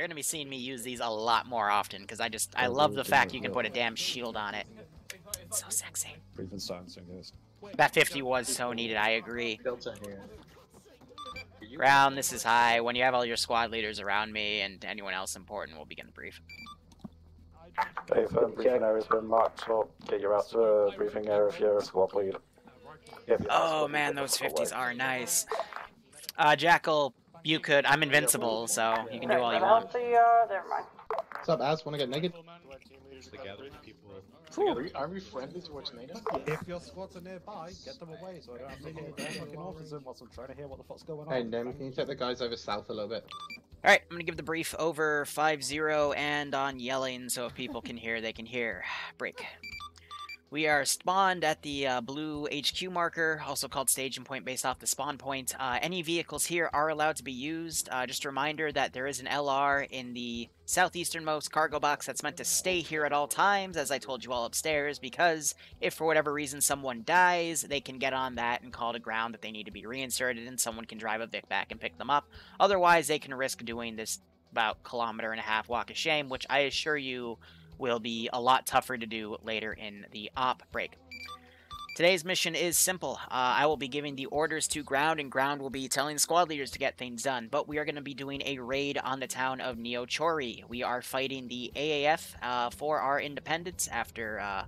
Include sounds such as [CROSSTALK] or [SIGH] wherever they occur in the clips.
You're gonna be seeing me use these a lot more often because I just I love the fact you can put a damn shield on it. It's so sexy. Breathing silencing is. That 50 was so needed. I agree. Filter. Round, this is high. When you have all your squad leaders around me and anyone else important, we'll begin the brief. Dave, um, briefing area's been marked up. Get your ass to a briefing area if you're a squad lead. If you're not a Oh man, those 50s are nice. Uh, Jackal, you could. I'm invincible, so you can do all you want. The, uh, never mind. What's up, Ass? Wanna get naked? Are we, are we friendly towards NATO? If your squads are nearby, get them away so I don't have to hear their fucking autism whilst I'm trying to hear what the fuck's going on. Hey, Nem, can you take the guys over south a little bit? Alright, I'm gonna give the brief over 5-0 and on yelling, so if people can hear, they can hear. [SIGHS] Break. We are spawned at the uh, blue HQ marker, also called staging point based off the spawn point. Uh, any vehicles here are allowed to be used. Uh, just a reminder that there is an LR in the southeasternmost cargo box that's meant to stay here at all times, as I told you all upstairs, because if for whatever reason someone dies, they can get on that and call to ground that they need to be reinserted, and someone can drive a Vic back and pick them up. Otherwise, they can risk doing this about kilometer and a half walk of shame, which I assure you will be a lot tougher to do later in the op break. Today's mission is simple. Uh, I will be giving the orders to ground, and ground will be telling squad leaders to get things done. But we are going to be doing a raid on the town of Neochori. We are fighting the AAF uh, for our independence after uh,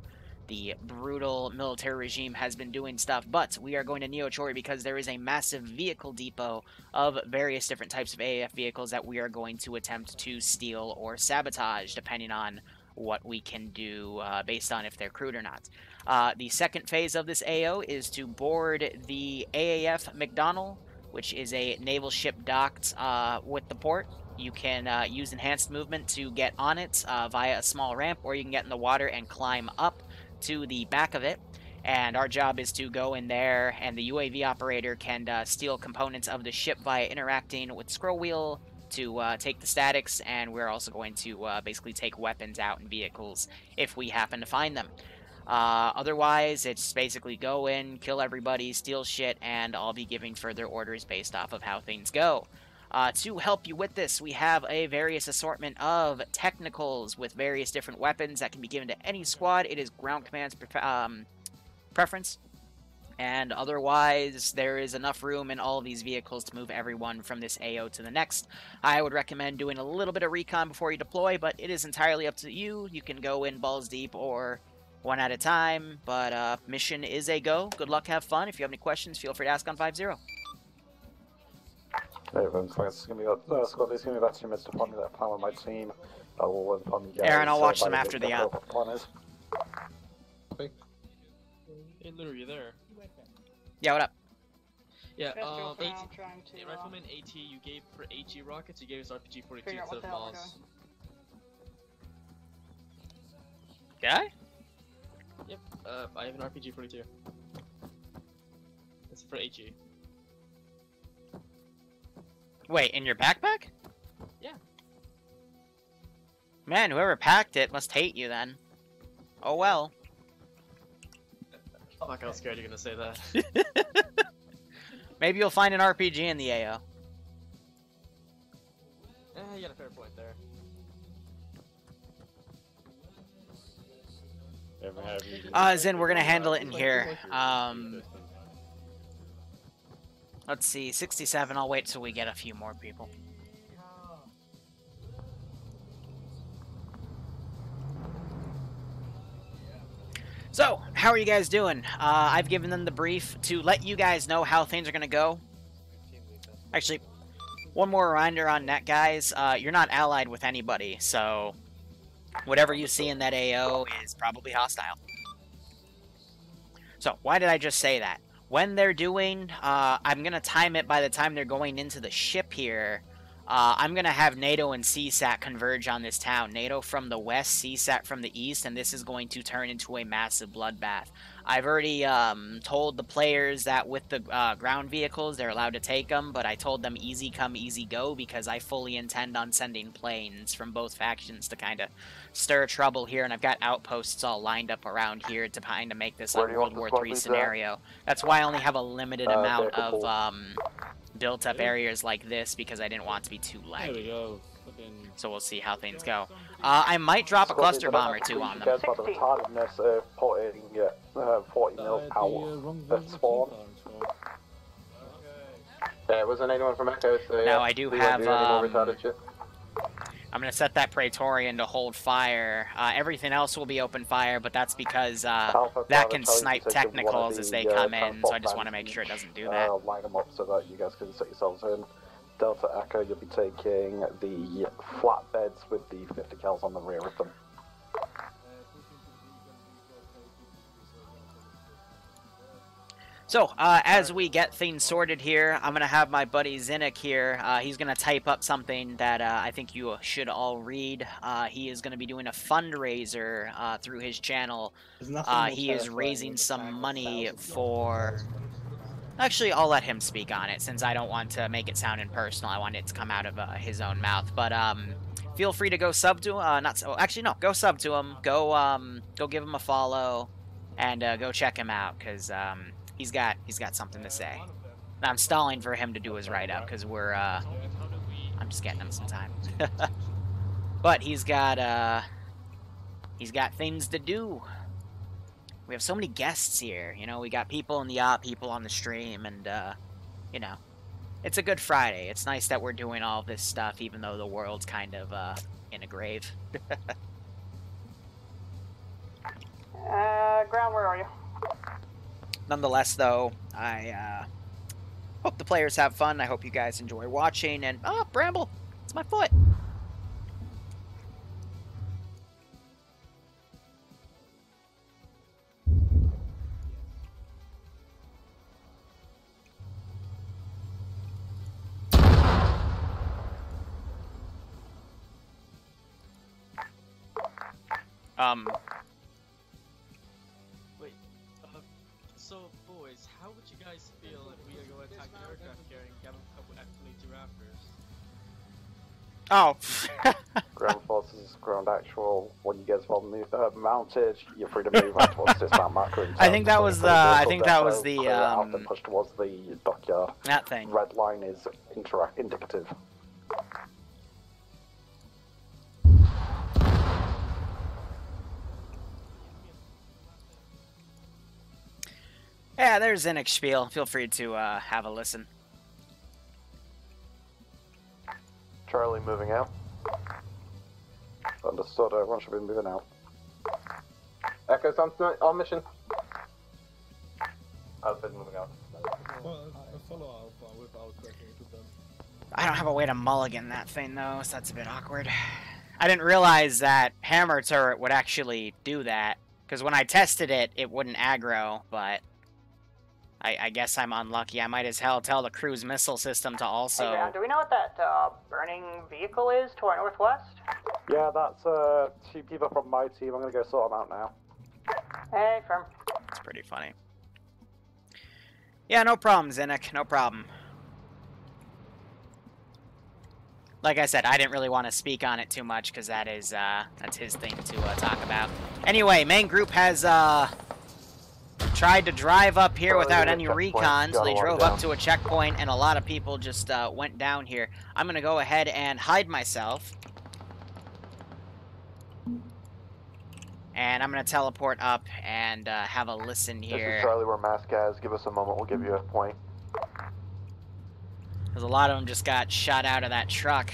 the brutal military regime has been doing stuff. But we are going to Neochori because there is a massive vehicle depot of various different types of AAF vehicles that we are going to attempt to steal or sabotage, depending on what we can do uh, based on if they're crewed or not. Uh, the second phase of this AO is to board the AAF McDonnell, which is a naval ship docked uh, with the port. You can uh, use enhanced movement to get on it uh, via a small ramp, or you can get in the water and climb up to the back of it. And our job is to go in there, and the UAV operator can uh, steal components of the ship via interacting with scroll wheel to uh, take the statics, and we're also going to uh, basically take weapons out and vehicles if we happen to find them. Uh, otherwise, it's basically go in, kill everybody, steal shit, and I'll be giving further orders based off of how things go. Uh, to help you with this, we have a various assortment of technicals with various different weapons that can be given to any squad. It is ground command's pref- um, preference. And otherwise, there is enough room in all of these vehicles to move everyone from this AO to the next. I would recommend doing a little bit of recon before you deploy, but it is entirely up to you. You can go in balls deep or one at a time, but uh, mission is a go. Good luck, have fun. If you have any questions, feel free to ask on 5-0. Hey, um, thanks. Give me that. Uh, Scott, please give me that two minutes to find that plan with my team. I will inform you guys. Aaron, I'll watch them after the what app. plan is. Hey, Lou, are you there? Yeah, what up? Yeah, Just um, for AT, trying to, hey, uh, Rifleman AT, you gave for AG rockets, you gave us RPG 42 figure instead of the hell Moss. Guy? Yep, uh, I have an RPG 42. It's for AG. Wait, in your backpack? Yeah. Man, whoever packed it must hate you then. Oh well. Fuck, I was scared you're gonna say that. [LAUGHS] Maybe you'll find an RPG in the AO. eh, you got a fair point there. Uh, Zen, we're gonna handle it in here. Um, let's see, 67. I'll wait till we get a few more people. So, how are you guys doing? Uh, I've given them the brief to let you guys know how things are gonna go. Actually, one more reminder on net, guys. Uh, you're not allied with anybody, so whatever you see in that AO is probably hostile. So, why did I just say that? When they're doing, uh, I'm going to time it by the time they're going into the ship here. Uh, I'm going to have NATO and CSAT converge on this town. NATO from the west, CSAT from the east, and this is going to turn into a massive bloodbath. I've already um, told the players that with the uh, ground vehicles, they're allowed to take them, but I told them easy come, easy go because I fully intend on sending planes from both factions to kind of stir trouble here, and I've got outposts all lined up around here to kind of make this a Where do you World War III leads at? scenario. That's why I only have a limited Uh, amount of um, built-up areas like this because I didn't want to be too There we laggy. go. So we'll see how things go. Uh, I might drop a cluster bomb or two on them. You guys about the retardedness of putting uh, 40 mils Uh, out at spawn. Yeah, wasn't anyone from Echo, so yeah. No, I do we have, do um, I'm gonna set that Praetorian to hold fire. Uh, everything else will be open fire, but that's because uh, Alpha that can snipe to take technicals as they uh, come in, so I just want to make sure it doesn't do that. Uh, line them up so that you guys can set yourselves in. Delta Echo, you'll be taking the flatbeds with the 50 cals on the rear of them. So, uh, as we get things sorted here, I'm gonna have my buddy Zinnik here. Uh, he's gonna type up something that uh, I think you should all read. Uh, he is gonna be doing a fundraiser uh, through his channel. Uh, he is raising some money for. Actually, I'll let him speak on it since I don't want to make it sound impersonal. I want it to come out of uh, his own mouth. But um, feel free to go sub to uh, not so. Actually, no, go sub to him. Go um, go give him a follow, and uh, go check him out because um, he's got he's got something to say. I'm stalling for him to do his write up because we're uh, I'm just getting him some time. [LAUGHS] but he's got uh, he's got things to do. We have so many guests here. You know, we got people in the op, people on the stream, and uh, you know, it's a good Friday. It's nice that we're doing all this stuff, even though the world's kind of uh, in a grave. [LAUGHS] Uh, ground, where are you? Nonetheless, though, I uh, hope the players have fun. I hope you guys enjoy watching. And oh, Bramble, it's my foot. Um, Wait. Uh, so, boys, how would you guys feel if we go attack the aircraft carrier and get a couple F-22 oh, [LAUGHS] Ground forces, ground actual. When you guys well move, uh, mounted, you're free to move out towards dismount marker. in [LAUGHS] I think that was the- I think that was the, um, push towards the dockyard. that thing. Red line is interact indicative. Yeah, there's Zinnick spiel. Feel free to uh, have a listen. Charlie moving out. Understood. Everyone should be moving out. Echo's on, on mission. Alpha's moving out. I don't have a way to mulligan that thing though, so that's a bit awkward. I didn't realize that hammer turret would actually do that, because when I tested it, it wouldn't aggro, but I, I guess I'm unlucky. I might as hell tell the cruise missile system to Hey, also... do we know what that uh, burning vehicle is to our northwest? Yeah, that's uh, two people from my team. I'm gonna go sort them out now. Hey, firm. It's pretty funny. Yeah, no problem, Zinnik. No problem. Like I said, I didn't really want to speak on it too much because that is uh, that's his thing to uh, talk about. Anyway, main group has uh, tried to drive up here without any recons. They drove up to a checkpoint, and a lot of people just uh, went down here. I'm gonna go ahead and hide myself. And I'm gonna teleport up and uh, have a listen here. Charlie. We're Maskaz. Give us a moment. We'll give you a point. Because a lot of them just got shot out of that truck.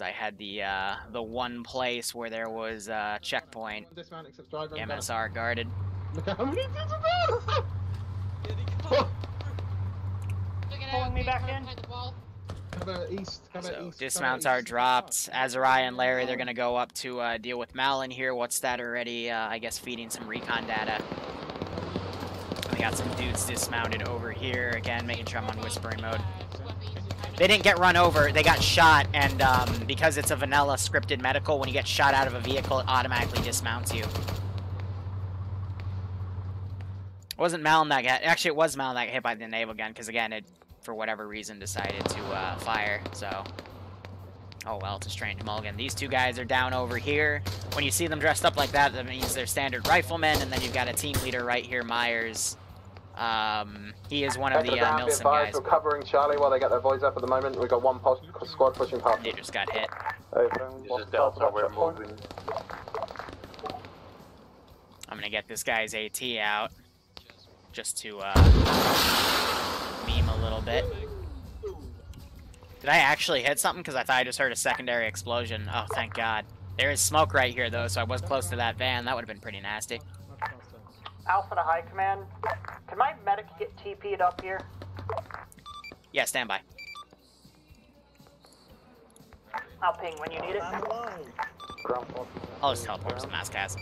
Because I had the uh, the one place where there was a checkpoint Dismount except driver. MSR guarded. Look how many people there! Pulling me back in. Cover east, cover So east. dismounts are dropped. Azariah and Larry, they're gonna go up to uh, deal with Malin here. What's that already? Uh, I guess feeding some recon data. We got some dudes dismounted over here again, making sure I'm on whispering mode. They didn't get run over, they got shot, and um, because it's a vanilla scripted medical, when you get shot out of a vehicle, it automatically dismounts you. It wasn't Malin that got, actually it was Malin that got hit by the naval gun, because again, it, for whatever reason, decided to uh, fire, so... Oh well, it's a strange mulligan. These two guys are down over here. When you see them dressed up like that, that means they're standard riflemen, and then you've got a team leader right here, Myers, Um, he is one of Echo the uh, down, be Milsim advised, guys. we're covering Charlie while they get their voice up at the moment. We've got one post squad pushing past. They just got hit. Hey, This is Delta, we're moving. I'm gonna get this guy's AT out just to uh, meme a little bit. Did I actually hit something? Because I thought I just heard a secondary explosion. Oh, thank God. There is smoke right here, though, so I was close to that van. That would have been pretty nasty. Alpha to High Command. Can my medic get TP'd up here? Yeah, stand by. I'll ping when you need it. I'll just teleport to the mass cast.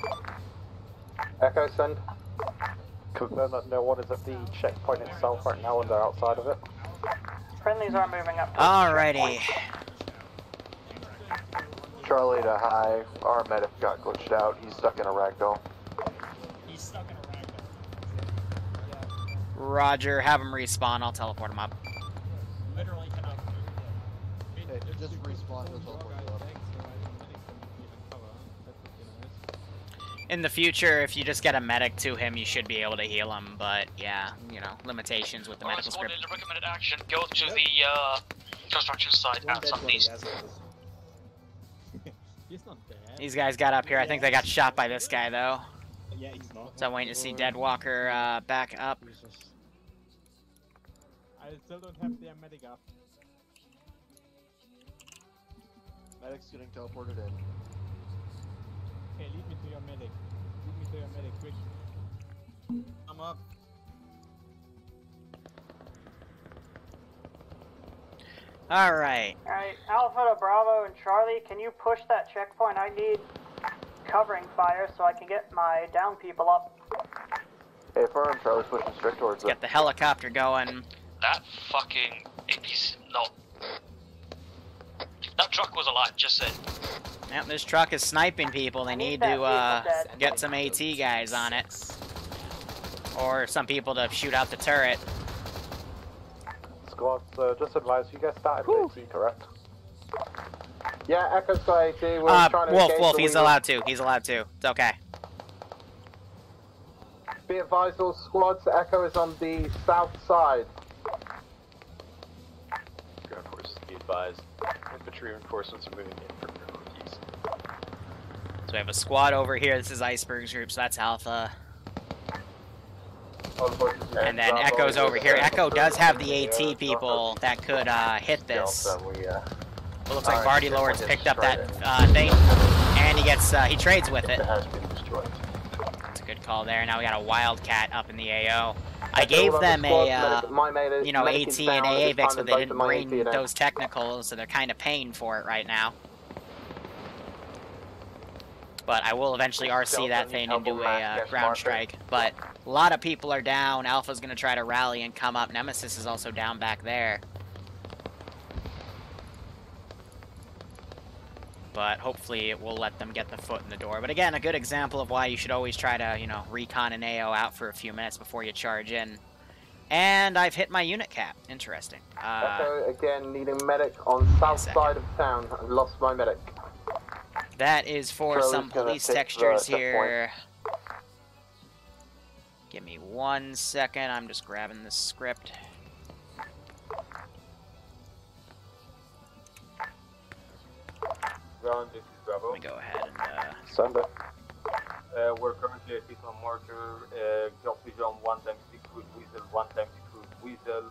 Echo send. Confirm that no one is at the checkpoint itself right now and they're outside of it. Friendlies are moving up. Alrighty. Charlie to high. Our medic got glitched out. He's stuck in a ragdoll. He's stuck in a ragdoll. Roger, have him respawn. I'll teleport him up. Literally cannot move. Okay, just respawn the teleport you up. In the future, if you just get a medic to him, you should be able to heal him. But yeah, you know, limitations with the medical script. recommended action. Go to the uh, construction site at southeast. [LAUGHS] He's not dead. These guys got up here. I think they got shot by this guy though. Yeah, he's not. So I'm waiting to see Dead Walker uh, back up. I still don't have the medic up. Medic's getting teleported in. Okay, lead me to your medic. Lead me to your medic, quick. I'm up. All right. Alright, Alpha to Bravo and Charlie, can you push that checkpoint? I need covering fire so I can get my down people up. Hey, firm. Charlie's pushing straight towards Get it. the helicopter going. That fucking AP's not. That truck was alive. Just said. Yep, this truck is sniping people. They need need to uh, get some AT guys on it, or some people to shoot out the turret. Squad, uh, just advise you guys started with AT, correct? Yeah, Echo's got AT. We're Uh, trying to Wolf, engage Wolf, the he's Weaver. allowed to. He's allowed to. It's okay. Be advised, all squads. Echo is on the south side. Ground forces, be advised. Infantry reinforcements are moving in from the northeast. So we have a squad over here. This is Iceberg's group, so that's Alpha. And then Echo's over here. Echo does have the AT people that could uh, hit this. Delta, we, uh, It looks like Alright, Barty Lord's picked up that uh, thing, and he gets uh, he trades with it. it has been destroyed. That's a good call there. Now we got a Wildcat up in the AO. I gave them a uh, medic- my medic- you know AT and down at AA Vix, but they didn't bring AT are down. those technicals, so they're kind of paying for it right now. But I will eventually RC that thing and do a uh, ground strike. But a lot of people are down. Alpha's gonna try to rally and come up. Nemesis is also down back there. But hopefully it will let them get the foot in the door. But again, a good example of why you should always try to, you know, recon an AO out for a few minutes before you charge in. And I've hit my unit cap. Interesting. Uh, Echo again needing medic on south side of town. I lost my medic. That is for Charlie's some police the textures checkpoint. here. Give me one second. I'm just grabbing the script. Ground, this is Bravo. Let me go ahead and uh, Send it. Uh, we're currently at Titan Marker, uh, drop vision 1 times Cruise Weasel, 1 times Cruise Weasel,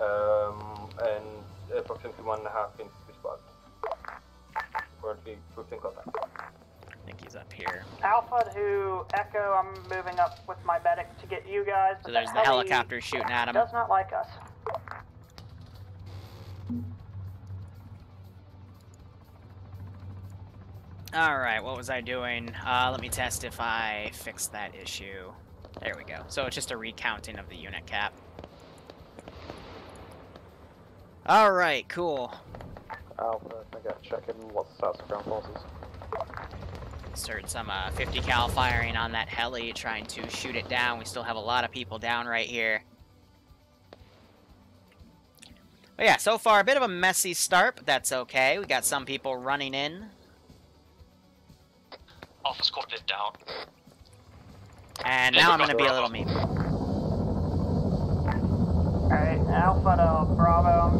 um, and approximately 1.5 inch spot. Currently 15 contact. I think he's up here. Alpha to Echo, I'm moving up with my medic to get you guys. So there's that the heli helicopter shooting at him. Does not like us. Alright, what was I doing? Uh, let me test if I fix that issue. There we go. So it's just a recounting of the unit cap. Alright, cool. Alpha, I got check in what's the status of ground forces. Start some uh, 50 cal firing on that heli, trying to shoot it down. We still have a lot of people down right here. But yeah, so far a bit of a messy start, but that's okay. We got some people running in. Alpha squad lid down. And now I'm gonna be a little mean. Alright, Alpha to Bravo.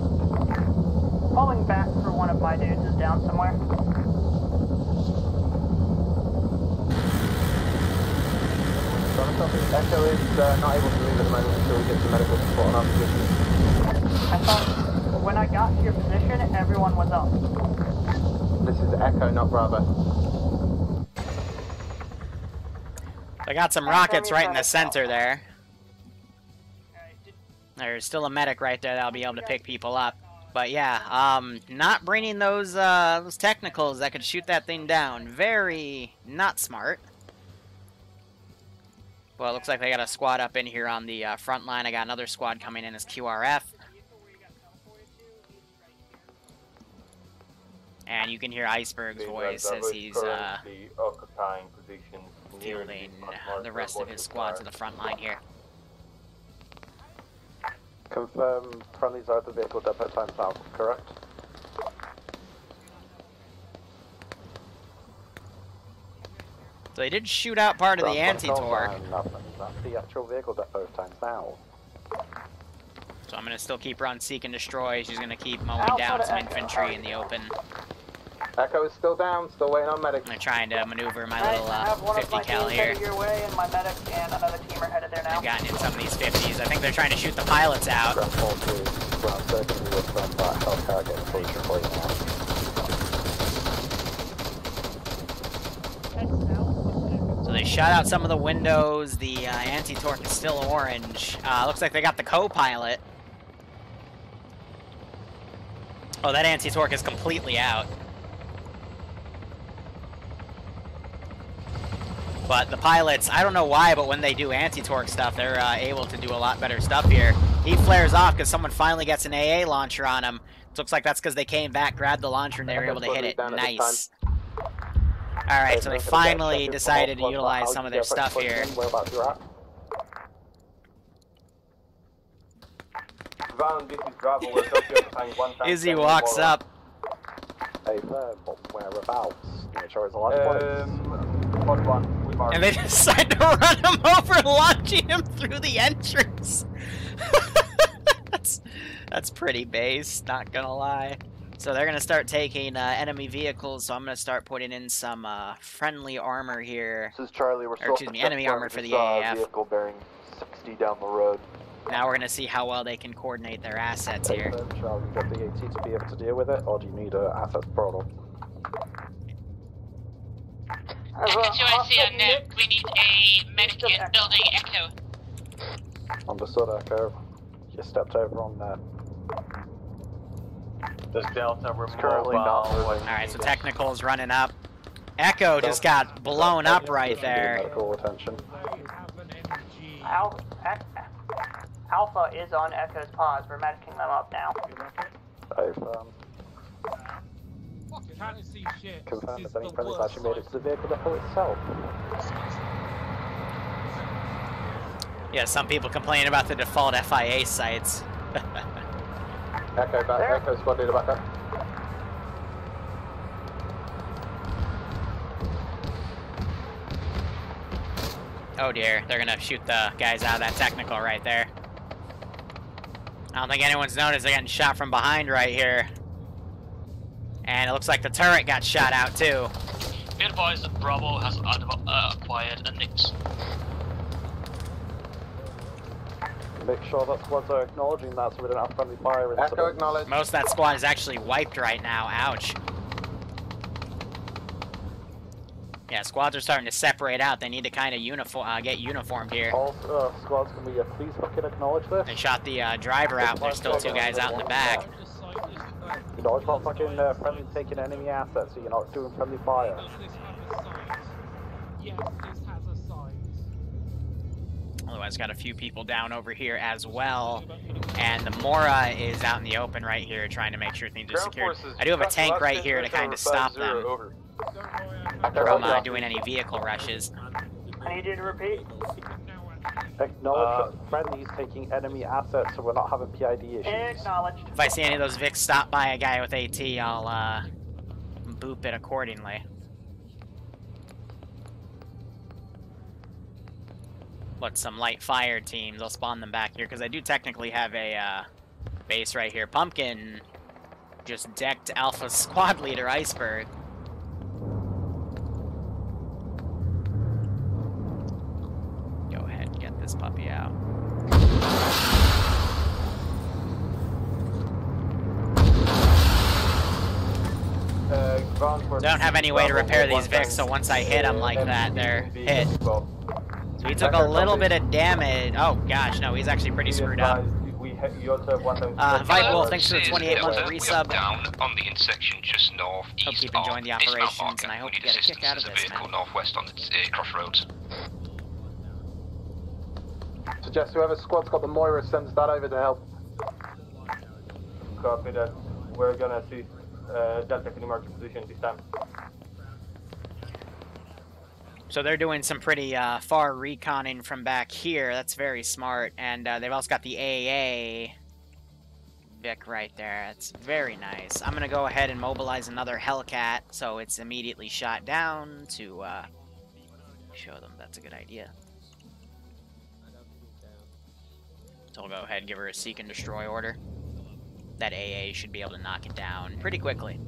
I'm pulling back for one of my dudes is down somewhere. Echo is uh, not able to move at the moment until we get some medical support on our position. I thought when I got to your position, everyone was up. This is Echo, not Bravo. I got some rockets right in the center there. There's still a medic right there that'll be able to pick people up. But yeah, um, not bringing those, uh, those technicals that could shoot that thing down. Very not smart. Well, it looks like they got a squad up in here on the uh, front line. I got another squad coming in as QRF. And you can hear Iceberg's voice as he's uh, occupying positions near the fielding uh, the rest of his is squad to the front line here. Confirm friendlies are at the vehicle depot times now, correct? So they did shoot out part of the anti-torque. nothing. That's the actual vehicle depot times now. So I'm gonna still keep her on seek and destroy. She's gonna keep mowing Alpha down some infantry in the open. Echo is still down, still waiting on medics. I'm trying to maneuver my I little have uh, one of 50 my cal teams here. headed your way, and my medic and another team are headed there now. I've gotten in some of these 50s. I think they're trying to shoot the pilots out. Ground 4 to ground 30 we will send that Hellcat for you now. So they shot out some of the windows. The uh, anti-torque is still orange. Uh, looks like they got the co-pilot. Oh, that anti-torque is completely out. But the pilots, I don't know why, but when they do anti-torque stuff, they're uh, able to do a lot better stuff here. He flares off because someone finally gets an AA launcher on him. It looks like that's because they came back, grabbed the launcher, and they were able to hit it. Down at this Nice. Alright, so they finally decided to utilize some of their stuff here. Whereabouts you're at? Van, this is Bravo. We're currently occupying one tank Izzy walks up. Hey, firm, but whereabouts? Make sure it's a large place. Um, one? And they [LAUGHS] decide to run him over, launching him through the entrance. [LAUGHS] that's that's pretty base, not gonna lie. So they're gonna start taking uh, enemy vehicles. So I'm gonna start putting in some uh, friendly armor here. This is Charlie. We're Or, excuse me, enemy armor for the AAF. Vehicle bearing 60 down the road. Now we're gonna see how well they can coordinate their assets here. shall we get the AT to be able to deal with it, or do you need a assets portal? As a So I see hostile on net, we need a medikit building Echo. Understood, Echo. You stepped over on that. Does Delta we're currently not All right, so technical's running up. Echo just got blown up right there. Medical attention. Al- Ac- Alpha is on Echo's pause. We're medicing them up now. Hey, firm. Um, Can't see shit. Confirm This if is any the friendlies worst actually made it to the vehicle depot itself. Yeah, some people complain about the default FIA sites. Echo back, There. Echo squad leader back up. Oh dear, they're gonna shoot the guys out of that technical right there. I don't think anyone's noticed they're getting shot from behind right here. And it looks like the turret got shot out too. Be advised that Bravo has uh, acquired a Nyx. Make sure that squads are acknowledging that so we don't have friendly fire Echo incidents. acknowledged. Most of that squad is actually wiped right now. Ouch. Yeah, squads are starting to separate out. They need to kind of uniform, uh, get uniformed here. All uh, squads, can we uh, please fucking acknowledge this? They shot the uh, driver out. There's still two guys out in the back. Acknowledge about fucking uh, friendly taking enemy assets so you're not doing friendly fire. Does this have a sight? Yes, this has a sight. Otherwise, got a few people down over here as well. And the Mora is out in the open right here, trying to make sure things are Ground secured. I do have a tank right here to kind of stop them Over. from uh, doing any vehicle rushes. I need you to repeat. Acknowledge Uh, that friendlies taking enemy assets so we're not having PID issues. Acknowledged. If I see any of those Vics stop by a guy with AT, I'll uh, boop it accordingly. What, some light fire teams. I'll spawn them back here because I do technically have a uh, base right here. Pumpkin just decked Alpha Squad Leader Iceberg. Go ahead and get this puppy out. Uh, Don't have any way to repair these one Vics, so once I hit them like that, they're hit. Bravo. So he took a little bit of damage. Oh gosh, no, he's actually pretty screwed up. advised, We ha- you also have one time Uh, strike Vibe Wolf, thanks for the This 28 month Delta. We are resub. down on the intersection just north Hope you've of enjoyed the Dismount operations, and I hope you get a kick out of this, man. northwest on the crossroads. Suggest whoever squad's got the Mora sends that over to help. Copy that. We're gonna see uh, Delta can mark your position this time. So they're doing some pretty uh, far reconning from back here. That's very smart. And uh, they've also got the AA Vic right there. That's very nice. I'm going to go ahead and mobilize another Hellcat so it's immediately shot down to uh, show them that's a good idea. I'll go ahead and give her a seek and destroy order. That AA should be able to knock it down pretty quickly.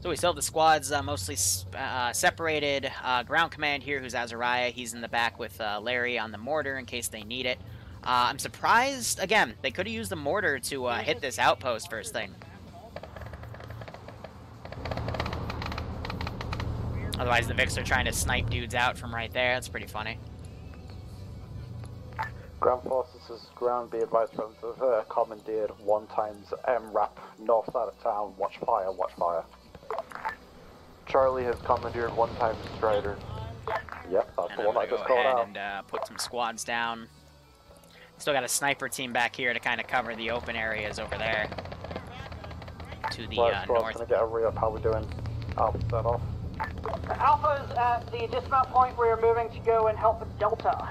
So we still have the squads uh, mostly uh, separated. Uh, ground command here, who's Azariah. He's in the back with uh, Larry on the mortar in case they need it. Uh, I'm surprised, again, they could have used the mortar to uh, hit this outpost first thing. Otherwise, the Vics are trying to snipe dudes out from right there. That's pretty funny. Ground forces is ground be advised from the uh, commandeered one times MRAP north side of town. Watch fire, watch fire. Charlie has commandeered one time Strider. Yep, that's And the I'm one I go just called out. and uh, put some squads down. Still got a sniper team back here to kind of cover the open areas over there. To the Right, uh, squad's north. gonna get a re-up. How we doing? Alpha set off. Alpha's at the dismount point where you're moving to go and help with Delta.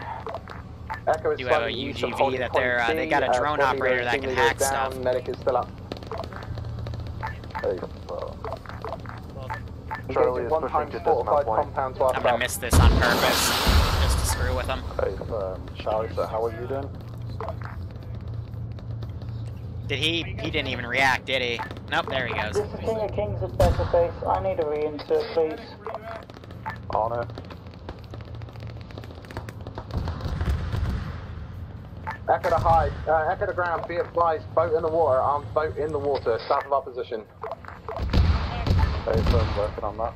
Echo is Do have a slightly east of UGV that they're, uh, they got a drone squad leader operator that can hack down, stuff. Medic is still up. Hey, uh, Charlie is one pushing times to dismount fortified point. compound to our I'm gonna miss this on purpose, just to screw with them. hey, um, Charlie, so how are you doing? Did he? He didn't even react, did he? Nope, there he goes. This is King of Kings at Delta Base. I need a reinsert, please. On it. Echo to high, uh, echo to ground, be advised, boat in the water, armed boat in the water, south of our position. Hey, working on that.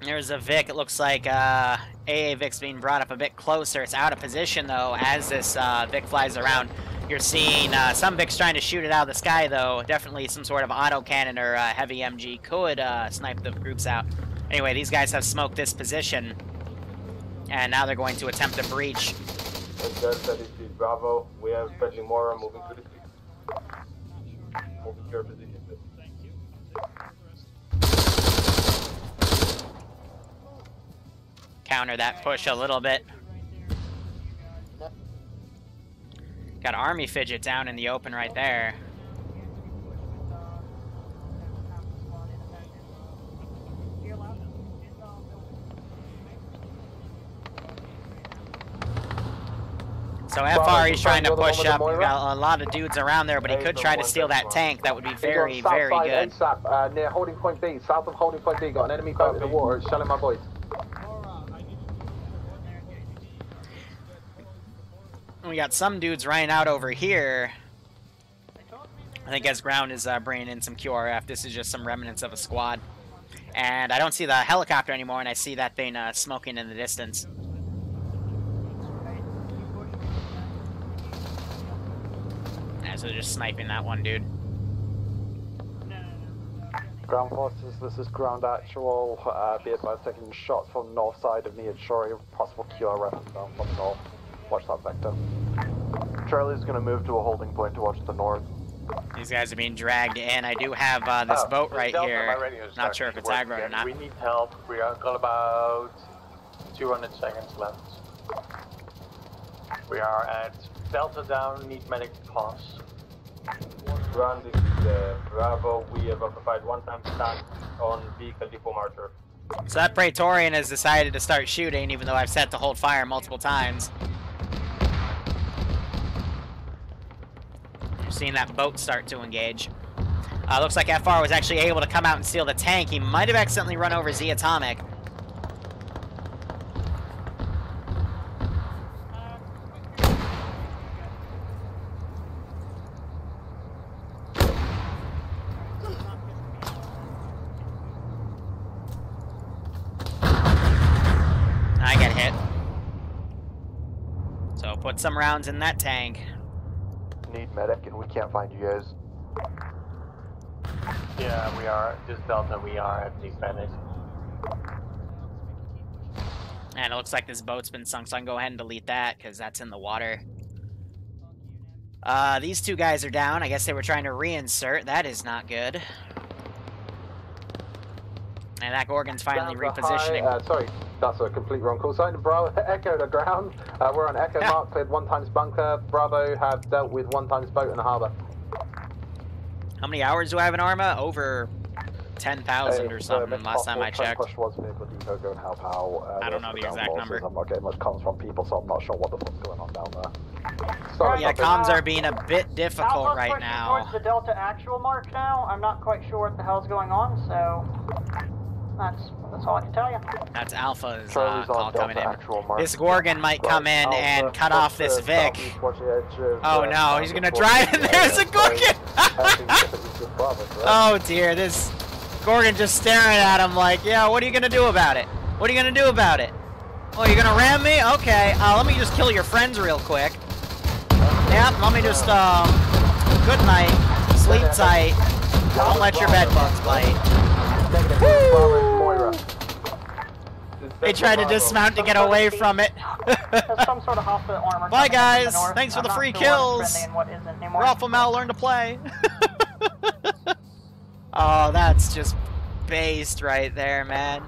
There's a Vic. It looks like uh, AA Vic's being brought up a bit closer. It's out of position though as this uh, Vic flies around. You're seeing uh, some Vics trying to shoot it out of the sky though. Definitely some sort of autocannon or uh, heavy MG could uh, snipe the groups out. Anyway, these guys have smoked this position, and now they're going to attempt a breach. Delta, this is Bravo. We have friendly Mora moving to the street. Moving to your position. Counter that push a little bit. Got Army Fidget down in the open right there. So FR, he's trying to you're the one push up. We've got a lot of dudes around there, but he could try to steal that tank. That would be very, very good. ASAP, uh, near holding point B, south of holding point B, got an enemy boat in the water, it's shelling my boys. We got some dudes running out over here. I think as ground is uh, bringing in some QRF. This is just some remnants of a squad. And I don't see the helicopter anymore, and I see that thing uh, smoking in the distance. So they're just sniping that one dude. Ground forces, this is ground actual. Uh, be advised, taking shots from north side of me, ensuring possible QRF down from the north. Watch that vector. Charlie's gonna move to a holding point to watch the north. These guys are being dragged in. I do have uh, this Oh, boat right here. my radio is Not sure if it's to aggro or not. We need help. We are got about 200 seconds left. We are at Delta down, need medic pause. Is uh, Bravo. We have occupied one time stand on vehicle depot marker. So that Praetorian has decided to start shooting, even though I've set to hold fire multiple times. You're seeing that boat start to engage. Uh, looks like FR was actually able to come out and steal the tank. He might have accidentally run over Z Atomic. I get hit. So some rounds in that tank. Need medic and we can't find you guys. Yeah, we are. This Delta, we are at the Spanish. And it looks like this boat's been sunk, so I can go ahead and delete that, because that's in the water. Uh, these two guys are down. I guess they were trying to reinsert. That is not good. And that Gorgon's finally Down repositioning. High, uh, sorry, that's a complete wrong call sign. Bravo, [LAUGHS] Echo to ground. Uh, we're on Echo mark, cleared one times bunker. Bravo have dealt with one times boat in the harbour. How many hours do I have in Arma? Over 10,000 or something last time I checked. Push was vehicle depot, go and help out. Uh, I don't know the exact number. I'm not getting much comms from people, so I'm not sure what the fuck's going on down there. Sorry, Yeah, comms are being a bit difficult Alpha's right pushing now. towards the Delta actual mark now. I'm not quite sure what the hell's going on, so that's that's all I can tell you. That's Alpha's uh, call coming in. This Gorgon might come in Alpha, and cut off this to Vic. southeast, watch the edge of, Oh no, he's gonna Fort drive Lee. and there's a Gorgon! Everything's typically just Bravo, correct? Oh dear, this Gorgon just staring at him like, yeah, what are you gonna do about it? What are you gonna do about it? Oh, you're gonna ram me? Okay, uh, let me just kill your friends real quick. Yep, let me just, um, good night, sleep tight, don't let your bed bugs bite. Negative, Bravo, Mora. They tried to dismount to get away from it. Some sort of. Bye, coming in from the guys. Thanks for I'm the free sure what is kills. friendly and what isn't anymore. Raffle Mal learn to play. [LAUGHS] oh, that's just based right there, man.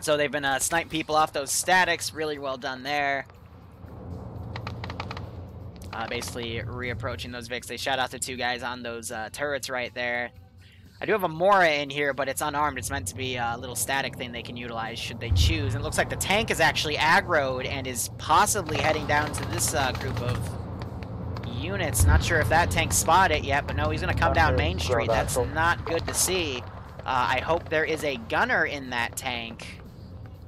So they've been uh, sniping people off those statics. Really well done there. Uh, basically reapproaching those Vics. They shot out the two guys on those uh, turrets right there. I do have a Mora in here, but it's unarmed. It's meant to be a little static thing they can utilize should they choose. And it looks like the tank is actually aggroed and is possibly heading down to this uh, group of units. Not sure if that tank spotted it yet, but no, he's going to come down Main Street. That's not good to see. Uh, I hope there is a gunner in that tank.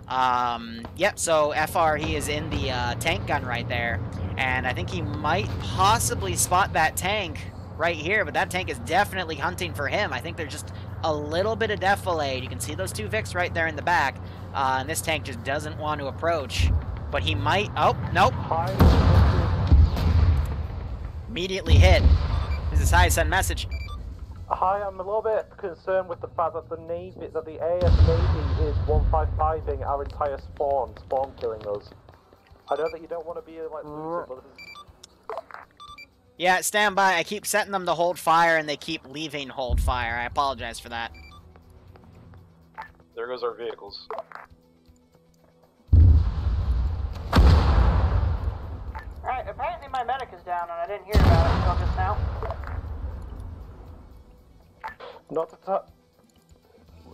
Um, yep, so FR, he is in the uh, tank gun right there. And I think he might possibly spot that tank right here, but that tank is definitely hunting for him. I think there's just a little bit of defilade. You can see those two Vics right there in the back. Uh, and this tank just doesn't want to approach. But he might... Oh, nope. Immediately hit. This is High send message. Hi, I'm a little bit concerned with the fact that the Navy, that the AS Navy is 155ing our entire spawn, spawn killing us. I know that you don't want to be like Yeah, stand by. I keep setting them to hold fire, and they keep leaving hold fire. I apologize for that. There goes our vehicles. Alright, apparently my medic is down and I didn't hear about it until just now. not to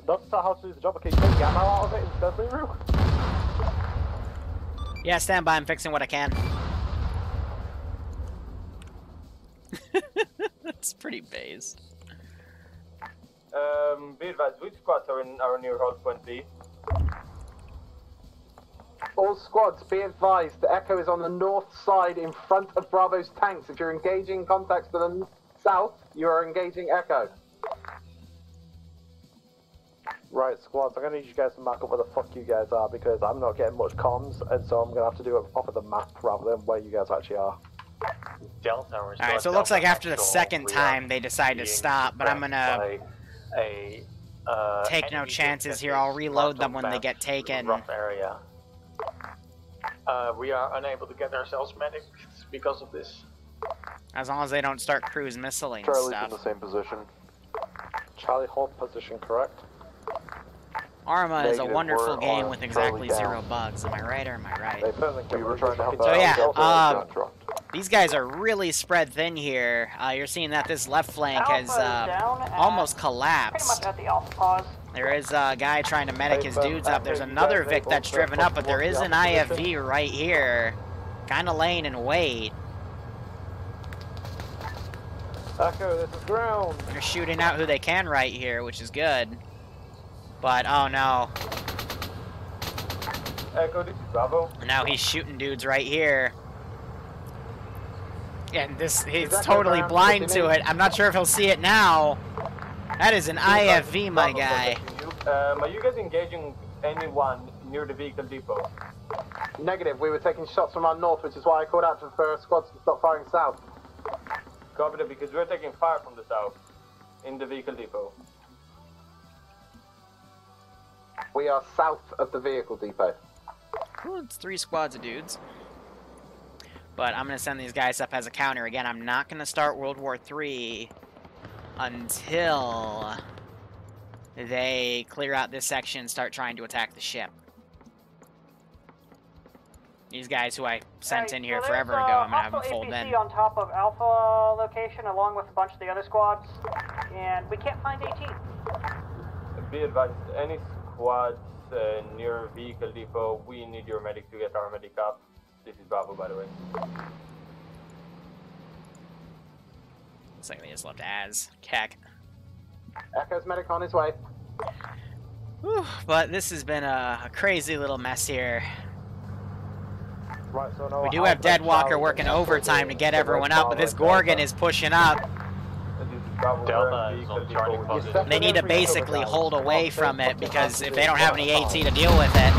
not to tell how to do the job. Okay, take ammo out of it instead, Leroy. Yeah, stand by. I'm fixing what I can. [LAUGHS] That's pretty base. Um, be advised, which squads are in our near hold point B? All squads, be advised, the Echo is on the north side in front of Bravo's tanks. If you're engaging contacts to the south, you are engaging Echo. Right, squads, I'm gonna need you guys to mark up where the fuck you guys are because I'm not getting much comms, and so I'm gonna have to do it off of the map rather than where you guys actually are. Delta, we're Alright, so it looks like after the second time they decide to stop, but I'm gonna a, uh, take no chances here. I'll reload them when they get taken. Rough area. Uh, we are unable to get ourselves medics because of this. As long as they don't start cruise missiling and Charlie's in the same position. Charlie, hold position, correct? Arma is a wonderful game with exactly zero down. bugs. Am I right or am I right? They We were trying to help So yeah, Delta got dropped. These guys are really spread thin here. Uh, you're seeing that this left flank Alpha has uh, almost collapsed. much at the alpha pause. There is a guy trying to medic his dudes up. There's I think you another Vic that's driven up, but there push is towards an? IFV right here. Kind of laying in wait. Echo, this is ground. They're shooting out who they can right here, which is good. But, oh no. Echo, this is Bravo. Now he's shooting dudes right here. And this, he's totally blind to it. I'm not sure if he'll see it now. That is an IFV, my guy. you. Um, are you guys engaging anyone near the vehicle depot? Negative. We were taking shots from our north, which is why I called out to the first squads to stop firing south. Copy that, because we're taking fire from the south in the vehicle depot. We are south of the vehicle depot. Ooh, it's three squads of dudes. But I'm gonna send these guys up as a counter. Again, I'm not gonna start World War III until they clear out this section and start trying to attack the ship. These guys who I sent Hey, in here so forever ago, uh, I'm gonna have them hostile fold APC in. on top of Alpha location, along with a bunch of the other squads, and we can't find 18. Be advised, any squads uh, near vehicle depot, we need your medic to get our medic up. This is Bravo, by the way. Looks like they just left as Keck. Echo's medic on his way. Whew, but this has been a, a crazy little mess here. Right, so no We do have Alpha Deadwalker working overtime to get everyone up, but this Gorgon is pushing up. This is Bravo, Delta is on Charlie depot. positive. They need to basically hold away from it because if they don't have any AT to deal with it,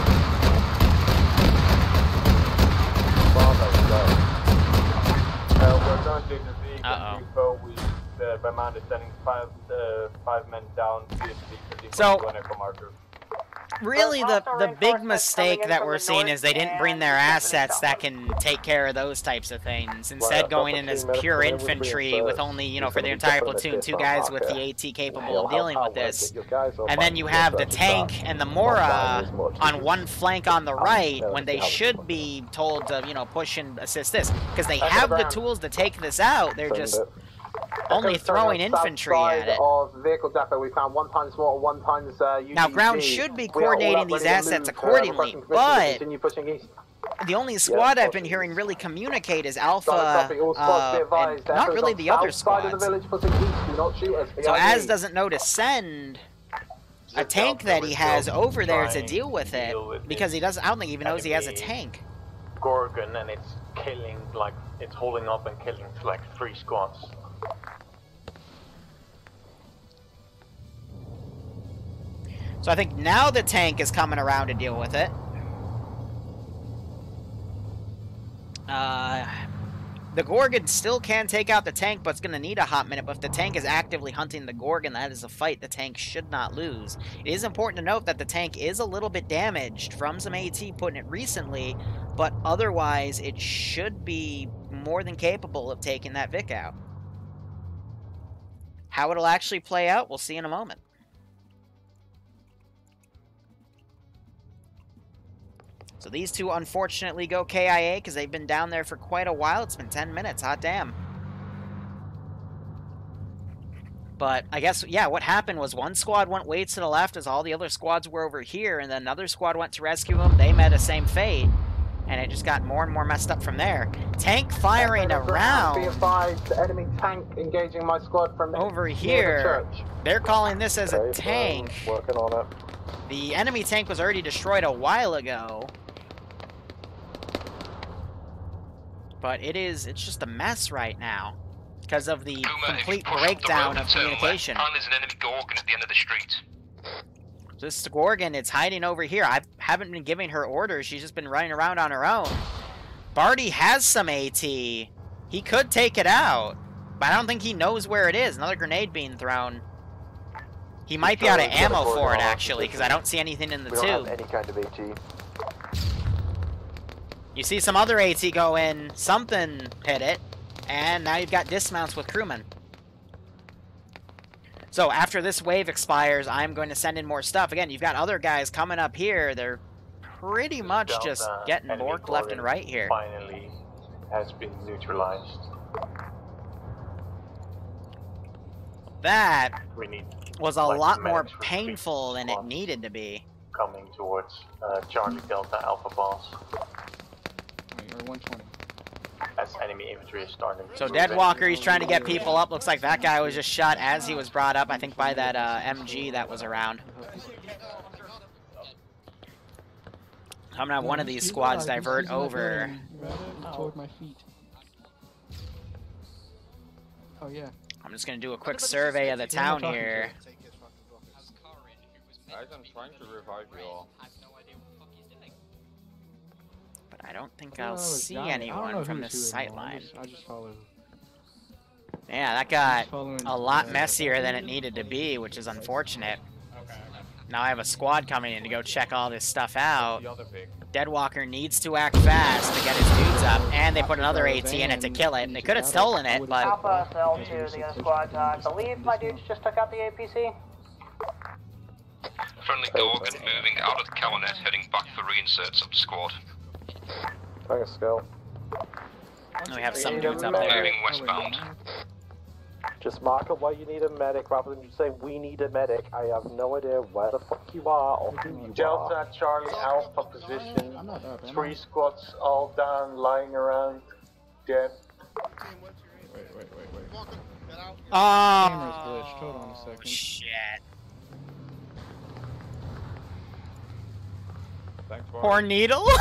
Uh, we're currently in the vehicle Uh-oh. depot with, uh, by my understanding, five, uh, five men down via the vehicle depot So- to an echo marker. [LAUGHS] really the, the big mistake that we're seeing is they didn't bring their assets that can take care of those types of things. Instead, going in as pure infantry with only, you know, for the entire platoon, two guys with the AT capable of dealing with this. get your guys up And then you have the tank and the Mora flying as much on one flank on the right when they see how it's should be told to, you know, push and assist this. Because they have the tools to take this out, they're just. Only throwing infantry at it. Of vehicle depot, we found one times mortar, one times uh, UGG. Now, ground should be We are all coordinating these assets uh, accordingly, requesting but- continue pushing east. The only squad I've been hearing really communicate is Alpha, Solid copy, all squads uh, and not really the other side of squads. the village, pushing east. Do not shoot us. So PID. Az doesn't know to send a tank that he has over there to deal with it because he doesn't. I don't think he even knows he has a tank. Gorgon and it's killing like it's holding up and killing like three squads. So I think now the tank is coming around to deal with it. Uh, the Gorgon still can take out the tank, but it's going to need a hot minute. But if the tank is actively hunting the Gorgon, that is a fight the tank should not lose. It is important to note that the tank is a little bit damaged from some AT putting it recently, but otherwise it should be more than capable of taking that Vic out. How it'll actually play out, we'll see in a moment. So these two unfortunately go KIA because they've been down there for quite a while. It's been 10 minutes. Hot damn. But I guess, yeah, what happened was one squad went way to the left as all the other squads were over here, and then another squad went to rescue them. They met a same fate, and it just got more and more messed up from there. Tank firing Echo Be around advised, the enemy tank engaging my squad from over near the here. They're calling this as a Okay, tank. um, working on it. The enemy tank was already destroyed a while ago. But it is, it's just a mess right now. Because of the Puma, complete push up the breakdown of and left, communication. and there's an enemy Gorgon at the end of the street. This Gorgon, it's hiding over here. I haven't been giving her orders. She's just been running around on her own. Barty has some AT. He could take it out. But I don't think he knows where it is. Another grenade being thrown. He might be out of Charlie's got a ammo for it, actually, because I don't see anything in the We don't have tube. any kind of AT. You see some other AT go in, something hit it, and now you've got dismounts with crewmen. So after this wave expires, I'm going to send in more stuff. Again, you've got other guys coming up here. They're pretty much Delta just getting enemy borked left and right here. Finally, has been neutralized. That We need was a Like lot more painful than it needed to be. coming towards uh, Charlie Delta Alpha Boss. Wait, you're 120. As enemy infantry is starting. So to Dead. Walker, he's trying to get people up. Looks like that guy was just shot as he was brought up, I think by that uh, MG that was around. I'm gonna have one of these squads divert over. Toward my feet. Oh yeah. I'm just gonna do a quick survey of the town here. Guys, I'm trying to revive you all. But I don't think I I'll thought I was see dying. I anyone from the this anymore. I sightline. just- I just follow. Yeah, that got a lot messier than it needed to be, which is unfortunate. Now I have a squad coming in to go check all this stuff out. The other pig. Deadwalker needs to act fast to get his dudes up, and they put another AT in it to kill it. They could have stolen it, but Alpha SL2, the other squad. Uh, I believe my dudes just took out the APC. Friendly Gorgon moving out of the Calanet, heading back for reinserts of the squad. Thanks, Skull. we have some dudes up there. Moving westbound. Just mark up why you need a medic rather than just saying we need a medic. I have no idea where the fuck you are or who you are. Delta, Charlie, Alpha position. Three squads all down, lying around, dead. Wait, wait, wait, wait. Oh, Camera's glitched. Hold on a second. Oh, shit. Thanks for Poor Needle. [LAUGHS]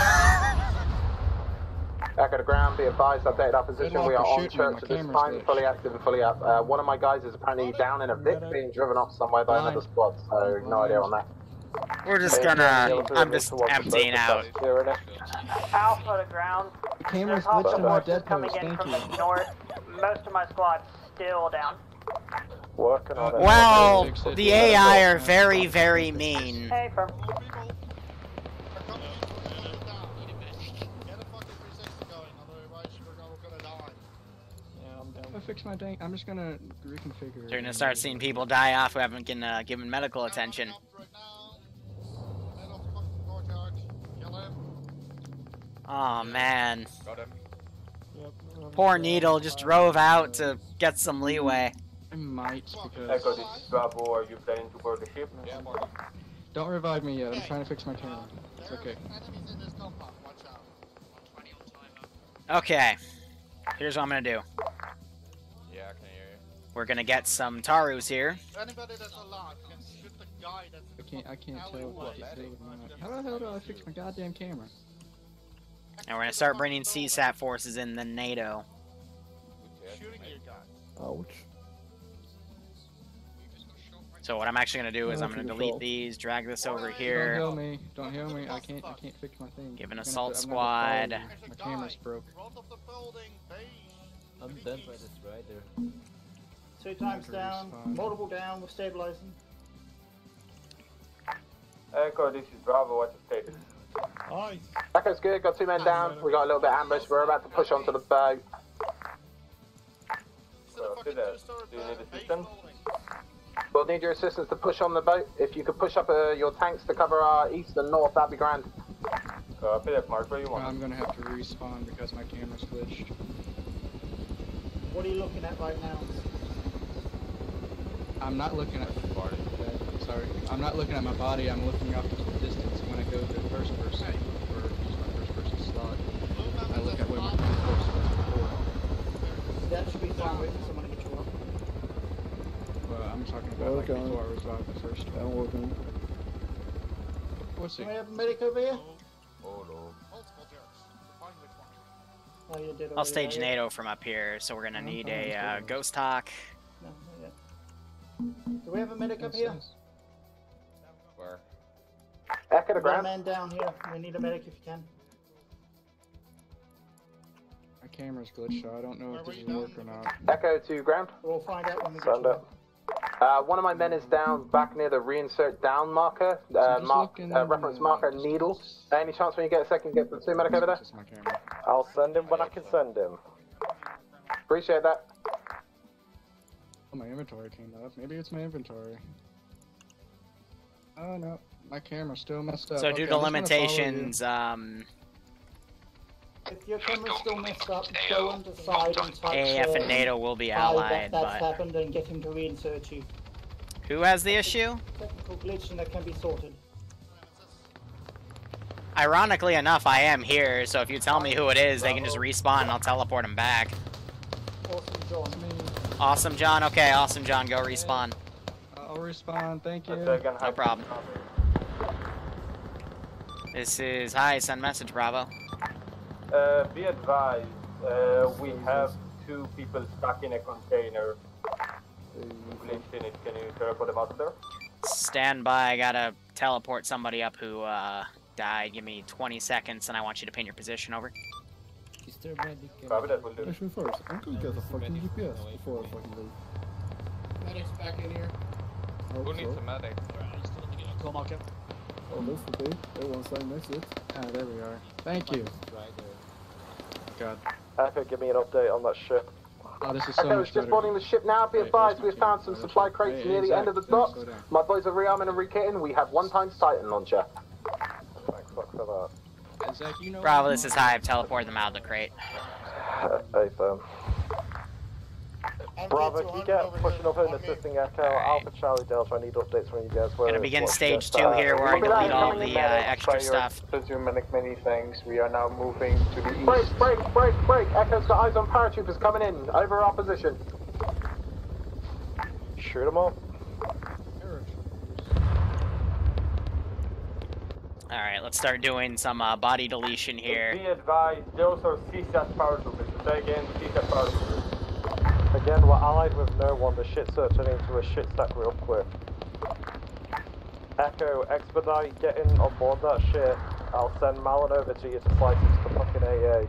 Echo to ground, be advised, updated our position. We are on shoot church at this camera's time, glitched. fully active and fully up. Uh, one of my guys is apparently down in a Vic, being driven off somewhere by another squad, so no idea on that. We're just gonna. I'm just emptying out. Alpha to ground. Camera's There's hostile glitched on my forces dead coming in thank from you. the north. Most of my squad's still down. Working on it. Well, the AI are very, very mean. Hey, from If I fix my tank, I'm just gonna reconfigure it. You're gonna start seeing people die off who haven't been uh, given medical attention. Oh man, Got him. poor Needle just drove out to get some leeway. I might because. Echo, this is Bravo. Are you planning to board the ship? Don't revive me yet. I'm trying to fix my camera. It's okay. Okay, here's what I'm gonna do. Yeah, I can hear you. We're gonna get some Tarus here. I can't. I can't tell what to say. with mine. How the hell do I fix my goddamn camera? And we're gonna start bringing CSAT forces in the NATO. Ouch. So what I'm actually gonna do is I'm gonna delete fall. these, drag this over here. Don't here, heal me. Don't heal me. I can't. I can't fix my thing. give an assault have to- I'm gonna have squad. to. My camera's broke. I'm done by this rider. two times down, Respawn. multiple down, we're stabilizing. Echo, this is Bravo. What's the status? Nice. Echo's good, got two men down. We got a little bit ambush. We're about to push onto the boat. So, to that. Do you need assistance? We'll need your assistance to push on the boat. If you could push up uh, your tanks to cover our east and north, that'd be grand. Copy that, Mark. Where you want? I'm gonna have to respawn because my camera's glitched. What are you looking at right now? I'm not looking at body. Sorry, I'm not looking at my body. I'm looking off to the distance when I go to first person or use my first person slot. I look at where my force was before. That should be fine waiting for someone to get you up. Well, I'm talking about like Okay. before I revived the first one. I'm working. What's Do it? we have a medic over here? Oh, you did I'll already, stage yeah. NATO from up here, so we're gonna need a uh, ghost talk. No. Do we have a medic up here? Where? Echo to One ground. man down here. We need a medic if you can. My camera's glitched, so I don't know if this will work or not. Echo to ground. We'll find out when we get Send you it. up. Uh, one of my men is down back near the reinsert down marker, uh, just mark, uh, reference marker needle. Any chance when you get a second, get the two medic over there? This my camera. I'll send him when I can send him. Appreciate that. Oh, my inventory came up. Maybe it's my inventory. Oh no, my camera's still messed up. So Okay, due to I'm just gonna limitations, um, If your camera's still messed up, go on the side and touch AAF uh, and NATO will be file allied, that that's but happened and get him to reinsert you. who has the issue? Technical glitch and that can be sorted. Ironically enough, I am here, so if you tell me who it is, they can just respawn and I'll teleport them back. Awesome, John. Awesome, John. Okay, awesome, John. Go respawn. I'll respond. Thank you. No problem. This is hi. Send message, Bravo. Uh, be advised, uh, we have two people stuck in a container. Glitched. Can you teleport them out there? Stand by. I gotta teleport somebody up who uh, died. Give me 20 seconds, and I want you to pin your position over. Is there medic? Probably that will do. Actually, first, I'm gonna get a fucking GPS before I fucking leave. Medic's back in here. Hope Who needs a medic? Cool, Marco. Oh, this would be. Everyone sign next to it. Ah, there we are. Thank you. God. Echo, give me an update on that ship. Oh, this is so Okay, much it's just boarding the ship now. Be advised, we've found some supply crates near the end of the let's docks. My boys are rearming and rekitting. We have one times Titan launcher. Thanks, fuck for And Zach, you know Bravo, this is Hive. Teleport them out of the crate. that. Hey, firm. Bravo, can you get pushing up and assisting Echo? Alpha Charlie Delta, I need updates from you guys. Where Gonna begin stage ship, two uh, here, where I Copy that, delete all coming the uh, extra stuff. to many, many things, we are now moving to the east. Break, break, break, break. Echo's got eyes on paratroopers coming in. Over our position. Shoot them all. All right, let's start doing some uh, body deletion here. Be advised, those are CSAT paratroopers. Say again, CSAT paratroopers. Again, we're allied with no one. The shit searching into a shit stack real quick. Echo, expedite getting on board that shit. I'll send Malin over to you to slice into the fucking AA.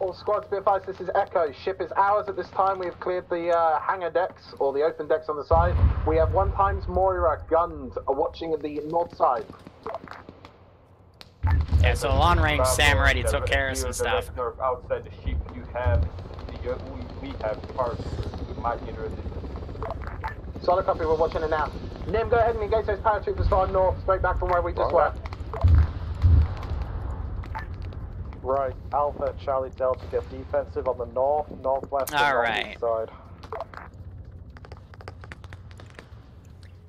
All squads, be advised, this is Echo. Ship is ours at this time. We have cleared the uh, hangar decks, or the open decks on the side. We have one times Mora gunned, uh, watching the north side. Yeah, so long range Bravo, Sam already took care of some stuff. outside the ship, you have, the, uh, we, we have paratroopers. We might need resistance. Solid copy, we're watching it now. Nim, go ahead and engage those paratroopers far north, straight back from where we just were. Right, Alpha, Charlie Delta get defensive on the north, northwest, and All northeast side.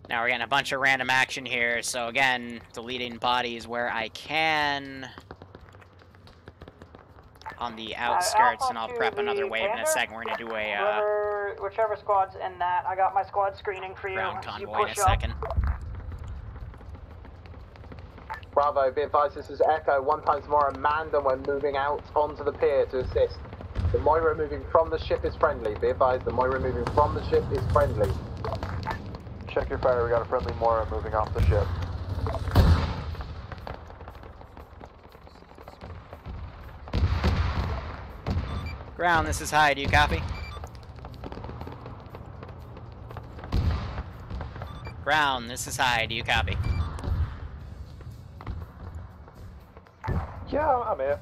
Now we're getting a bunch of random action here, so again, deleting bodies where I can. On the outskirts, and I'll prep another wave in a Panther. second. We're gonna do a uh, Whoever, whichever squad's in that, I got my squad screening for you. ground You convoy in a up. second. Bravo, be advised, this is Echo. One times Mora manned, and we're moving out onto the pier to assist. The Mora moving from the ship is friendly. Be advised, the Mora moving from the ship is friendly. Check your fire, we got a friendly Mora moving off the ship. Ground, this is high. Do you copy? Ground, this is high. Do you copy? Yeah, I'm here.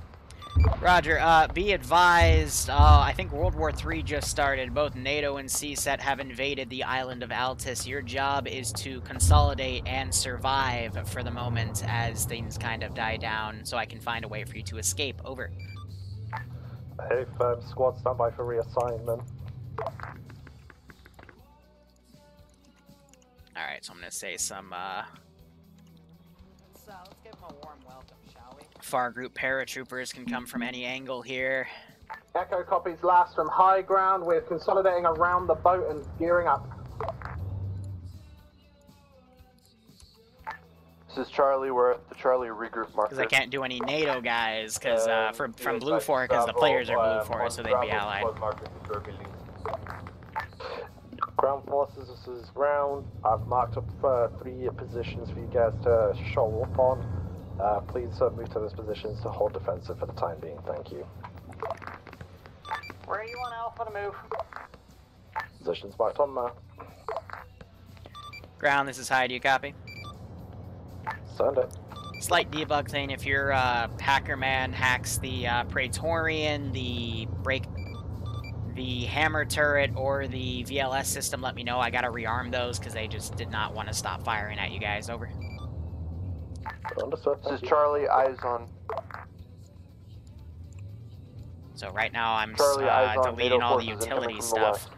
Roger, uh, be advised, uh, I think World War III just started. Both NATO and CSAT have invaded the island of Altis. Your job is to consolidate and survive for the moment as things kind of die down, so I can find a way for you to escape. Over. Hey, firm, squad standby for reassignment. Alright, so I'm gonna say some, uh, So let's give him a warm welcome, shall we? Far group paratroopers can come from any angle here. Echo copies last from high ground. We're consolidating around the boat and gearing up. This is Charlie, we're at the Charlie regroup marker. Because I can't do any NATO guys, because, uh, Um, from, from Blue advised, 4, because the players are Blue 4, on so they'd be allied. squad markers in your building. Ground forces, this is ground. I've marked up uh, three positions for you guys to show up on. Uh, please uh, move to those positions to hold defensive for the time being. Thank you. Where do you want Alpha to move? Positions marked on map. Ground, this is high. Do you copy? Send it. Slight debug thing. If your uh, hacker man hacks the uh, Praetorian, the break, the hammer turret, or the VLS system, let me know. I gotta rearm those because they just did not want to stop firing at you guys. Over. Understood. This is Charlie, eyes on. So right now I'm Charlie, uh, deleting all the utility incoming from the stuff.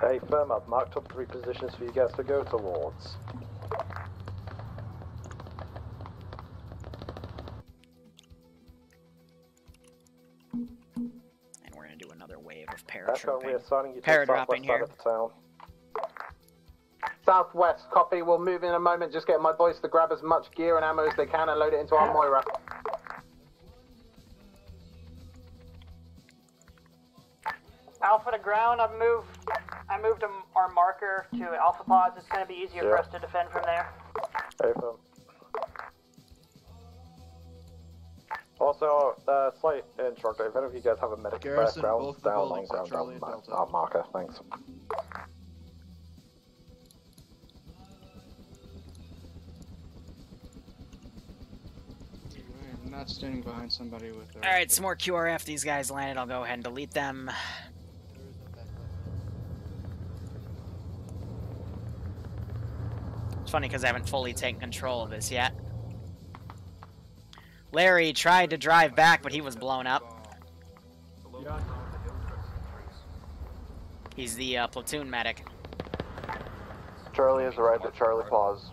Hey, firm up. Marked up three positions for you guys to go towards. And we're gonna do another wave of Echo, we paratrooping. assigning you to the Paradropping here. side of the town. Southwest, copy. We'll move in a moment. Just get my boys to grab as much gear and ammo as they can and load it into our Mora. Alpha to ground. I moved. I moved um, our marker to Alpha pods. It's going to be easier for us to defend from there. Hey, firm. Also, uh, slight instructor, if any of you guys have a medic Garrison, background, both the down, bullets lying at down, Charlie down, and Delta. uh, marker, thanks. I'm not standing behind somebody with a... Alright, some more QRF. These guys landed. I'll go ahead and delete them. It's funny because I haven't fully taken control of this yet. Larry tried to drive back, but he was blown up. He's the uh, platoon medic. Charlie has arrived at Charlie Pause.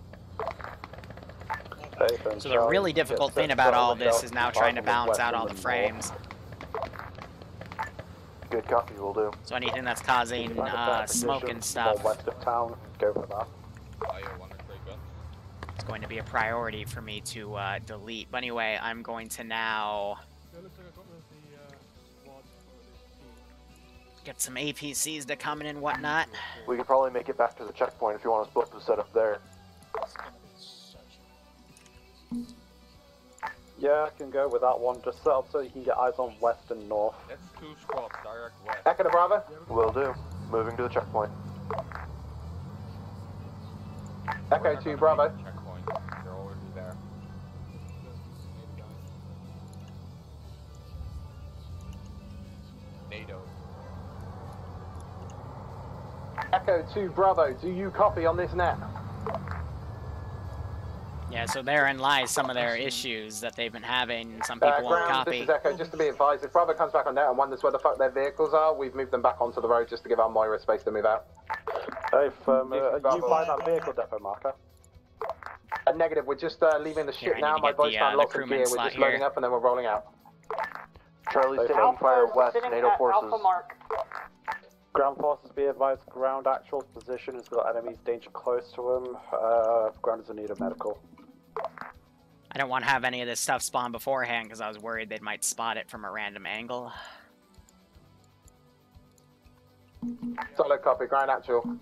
Hey, firm, So the really difficult thing about all this is now trying to balance out all the frames. Good copy, will do. So anything that's causing uh, smoke and stuff more west of town, go for that. is going to be a priority for me to uh, delete. But anyway, I'm going to now get some APCs to come in and whatnot. We could probably make it back to the checkpoint if you want us both to set up there. Yeah, I can go with that one. Just set up so you can get eyes on west and north. That's two squads direct west. Echo to Bravo. Will do. Moving to the checkpoint. Echo to Bravo. Checkpoint. They're already there. NATO. Echo to Bravo. Do you copy on this net? Yeah, so therein lies some of their issues that they've been having. Some Uh, people won't ground, this is Echo. Just to be advised, if Bravo comes back on net and wonders where the fuck their vehicles are, we've moved them back onto the road just to give our Mora space to move out. Hey, firm, uh, This is you Bravo. by that vehicle depot marker. A negative. We're just uh, leaving the ship I need now. My get boys the, found uh, the lots of gear. We're just loading here. up and then we're rolling out. Charlie's taking Alpha fire west, sitting NATO forces. Alpha mark. Ground forces be advised, ground actual position has got enemies danger close to him. Uh, ground is in need of medical. I don't want to have any of this stuff spawn beforehand because I was worried they might spot it from a random angle. Solid copy. Ground actual.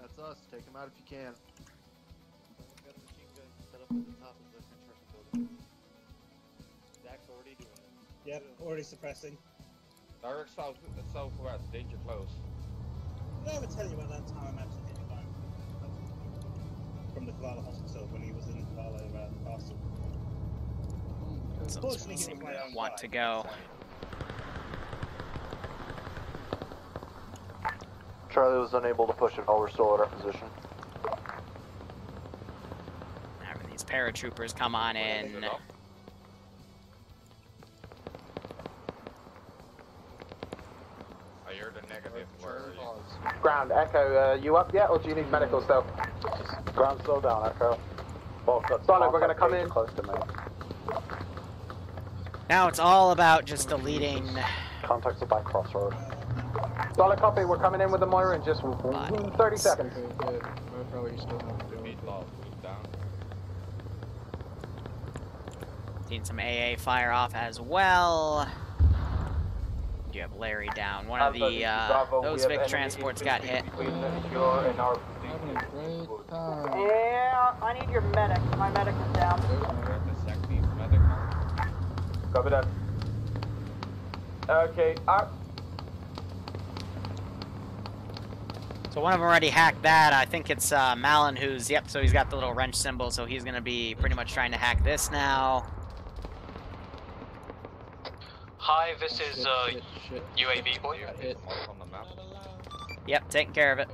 That's us. Take him out if you can. Yep, already suppressing. Direct south, southwest, danger close. Did I ever tell you about that time I actually hit a guy from the Kavala Hospital when he was in Kavala uh, Castle? Unfortunately, he one was my own want guy. to go. Charlie was unable to push it while we're still at our position. Having these paratroopers come on in. Ground. Echo. Uh, you up yet, or do you need medical still? Ground slow down, Echo. Well, got We're gonna come in. Close to me. Now it's all about just deleting. Contacts are by crossroad. Solid copy. We're coming in with the Mora in just 30 seconds. Okay, good. Most probably still have to do it. Meatloaf, move down. Seen some AA fire off as well. You have Larry down. One of the this uh, those We have Vic transports got hit. Between your and our Having a great time. Yeah, I need your medic. My medic is down. Copy that. Okay, uh, So one of them already hacked that. I think it's uh, Malin who's yep. So he's got the little wrench symbol. So he's gonna be pretty much trying to hack this now. Hi, this is Shit, uh, shit, shit. UAV boy. On the map. Yep, taking care of it.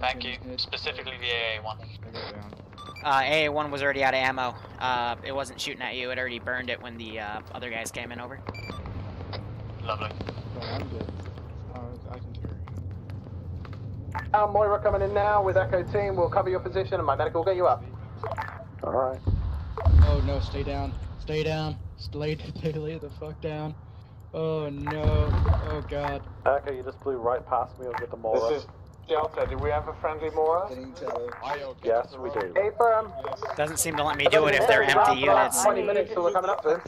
Thank you. Specifically the AA one. Uh, AA1 was already out of ammo. Uh, it wasn't shooting at you. It already burned it when the uh, other guys came in over. Lovely. Oh, I'm good. Uh, I can carry. Now, Mora coming in now with Echo Team. We'll cover your position and my medic will get you up. Alright. Oh no, stay down. Stay down. Stay, stay, lay the fuck down. Oh no. Oh god. Echo, you just blew right past me with the Mora. This is Delta. Do we have a friendly Mora? Yes, we do. A firm. Doesn't seem to let me do it if they're empty units. 20 minutes till we're coming up soon.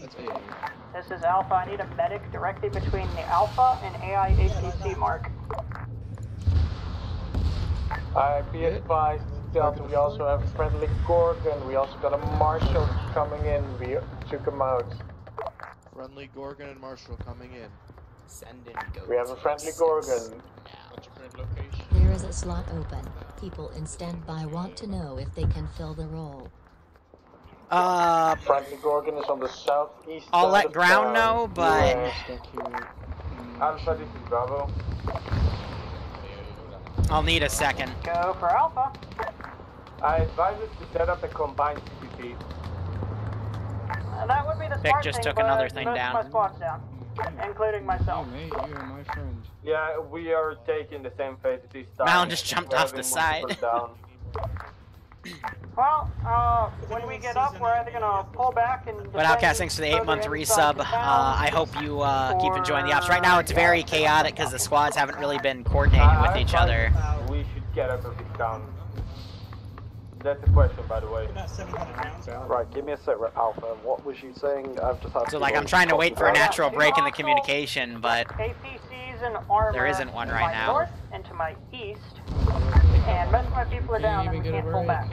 This is Alpha. I need a medic directly between the Alpha and AI APC mark. I be advised, Delta, we also have a friendly Gorgon. We also got a Marshall coming in. We took him out. Friendly Gorgon and Marshall coming in. Send in goats. We have a friendly Gorgon. There is a slot open. People in standby want to know if they can fill the role. Uh, Friendly Gorgon is on the southeast I'll let ground town. know, but Yeah. Alpha, this is Bravo. I'll need a second. Go for Alpha. I advise us to set up a combined CCP. That would be the Vic smart just thing, took but another thing down. my squad's down, including myself. Mate, you are my friend. Yeah, we are taking the same phase this time. Malin just jumped We're off the side. [LAUGHS] Well, uh, when we get up, we're either gonna pull back and. But Outcast, thanks for the eight month resub. Uh, I hope you uh, keep enjoying the ops. Right now, it's very chaotic because the squads haven't really been coordinating with each other. We should get out of this town. That's a question, by the way. Right, give me a sec, Alpha. What was you saying? I've just had So, like, I'm trying to wait for a natural break in the communication, but APCs and armor. There isn't one right my now. North and to my east, and most of my people are down and we can't pull back.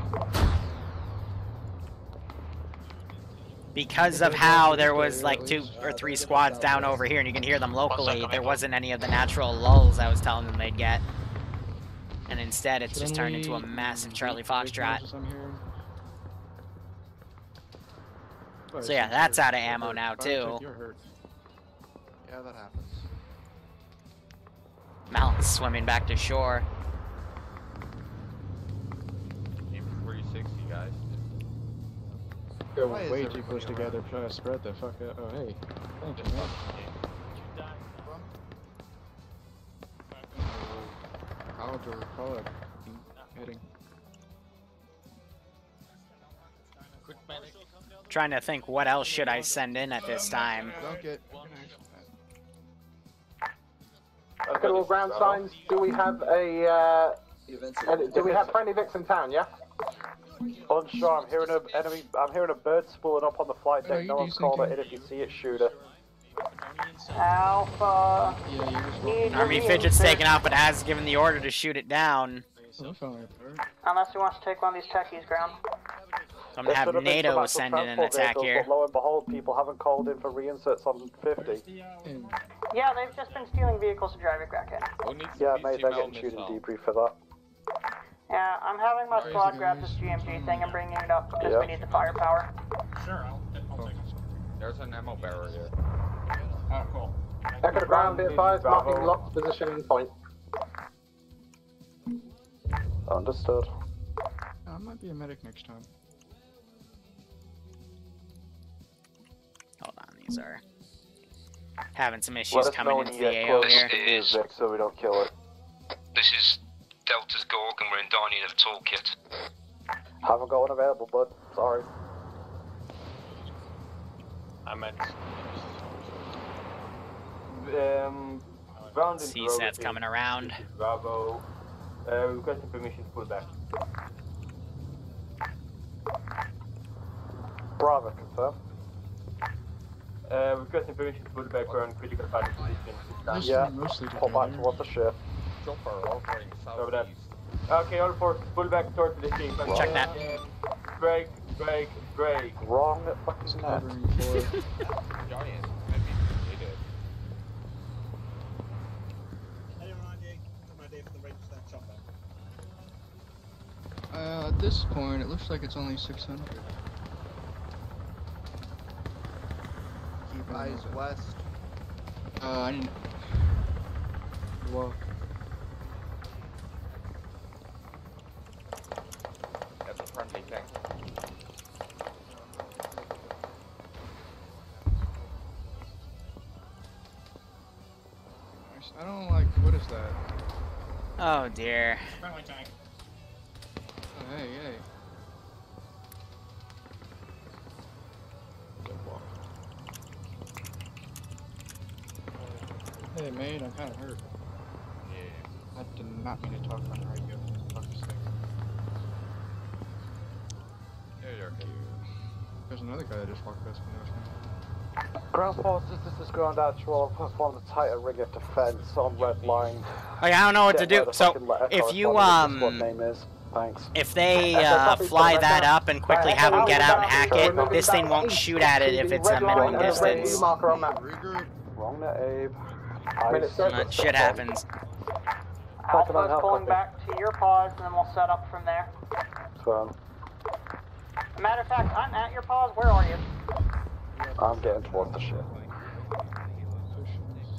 because of how there was like two or three squads down over here, and you can hear them locally, there wasn't any of the natural lulls I was telling them they'd get. And instead, it's just turned into a massive Charlie Foxtrot. So yeah, that's out of ammo now too. You're hurt. Yeah, that happens. Mountain's swimming back to shore. Aim 360, guys. We're Why is way too everybody close together trying to spread the fuck out. Oh, hey. Thank you, College or college. Heading. Trying to think what else should I send in at this time. Don't get. Okay, well, ground signs. Do we have a? Uh, do we have friendly Vics in town? Yeah. Unsure, I'm hearing a enemy. I'm hearing a bird spooling up on the flight deck. no one's do called it in. If you see it, shoot it. Alpha. Need Army Fidget's taken out, but has given the order to shoot it down. Unless he wants to take one of these techies ground. I'm gonna have should been some NATO actual send in an attack vehicles, here. But lo and behold, people haven't called in for reinserts on 50. Yeah, they've just been stealing vehicles to drive it back in. Yeah, mate, they're getting shooting debrief for that. Yeah, I'm having my squad grab this GMG thing and bringing it up because Yeah. we need the firepower. Sure, I'll, I'll take it. There's an ammo barrel here. Oh, cool. Echo to ground. Be advised. Marking locked positioning point. Understood. I might be a medic next time. Hold on, these are having some issues us coming when into you the get AO here. to the Vic so we don't kill it. This is Delta's Gorg and we're in dire need of a toolkit. Haven't got one available, bud. Sorry. I'm at. Um, ground in CSAT's progress. coming around. This is Bravo. Uh, requesting permission to pull back. Bravo, confirm. Uh, requesting permission to pull back. We're on critical fighting position. Yeah, mostly pull back towards the ship. Chopper offering Over that. Okay, all four, pull back towards the ship. Check that. Break, break, break. Wrong fucking net. [LAUGHS] Giant. Uh, at this point, it looks like it's only 600. Keep eyes west. Uh, I didn't. Well, Okay. I don't like. What is that? Oh dear. Guy that just walked past me now. Ground forces, this is ground actual. Perform the tighter rig of defense on red line. Oh, I don't know what to do. So, if you, um, what name is. Thanks. If they [LAUGHS] uh, fly that up and quickly have them get out and hack it, this thing won't shoot at it if it's a line minimum and a red distance. marker on map. Wrong there, Abe. Ice. Uh, shit happens. Alpha's pulling back to your pause, and then we'll set up from there. So, Matter of fact, I'm at your pause. Where are you? I'm getting towards the ship.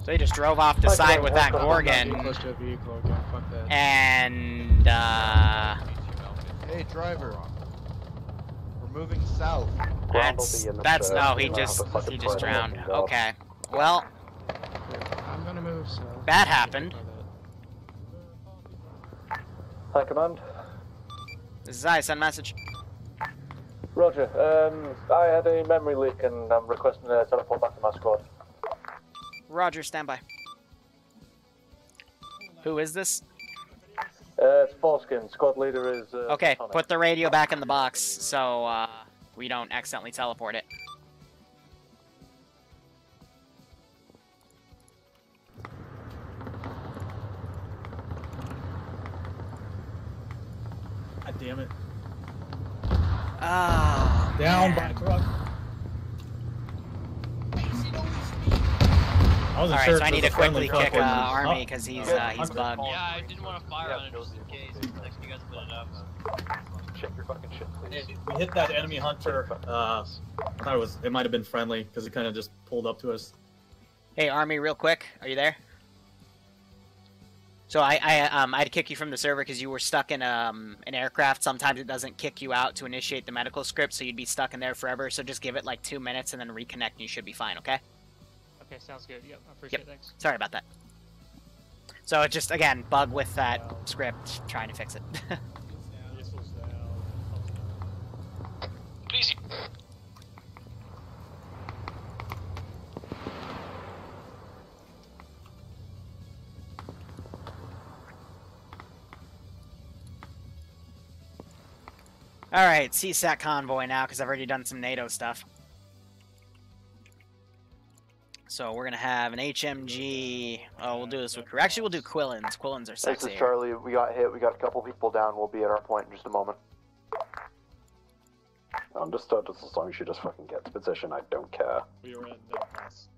They just drove off the Okay, side with that. Gorgon, Close to a vehicle again. Fuck that. and uh, Hey, driver. We're moving south. that's that's no, he just he just drowned. Okay, well I'm gonna move south. that happened. High command. This is I send message. Roger. Um, I had a memory leak and I'm requesting a teleport back to my squad. Roger, standby. Who is this? Uh, it's Foreskin. Squad leader is. Uh, Okay, Sonic. put the radio back in the box so uh, we don't accidentally teleport it. God damn it. Ah. Down by truck. I wasn't All right, sure so I need to a friendly quickly truck kick uh, Army Oh, because he's uh, he's bugged. Yeah, I didn't want to fire on it just in case. Like you guys put it up. Check your fucking shit, please. We hit that enemy hunter. Uh, I thought it was. It might have been friendly because it kind of just pulled up to us. Hey, Army, real quick, are you there? So I, I um I had to kick you from the server because you were stuck in um an aircraft. Sometimes it doesn't kick you out to initiate the medical script, so you'd be stuck in there forever. So just give it like two minutes and then reconnect, and you should be fine. Okay? Okay, sounds good. Yep, I appreciate Yep. it. Thanks. Sorry about that. So it just again bug with that script, trying to fix it. [LAUGHS] Please. All right, CSAT convoy now because I've already done some NATO stuff. So we're gonna have an HMG. Oh, we'll do this with. Actually, we'll do Qilins. Qilins are This sexy. is Charlie. We got hit. We got a couple people down. We'll be at our point in just a moment. Understood. Uh, as long as you just fucking get to position, I don't care. We were at that pass.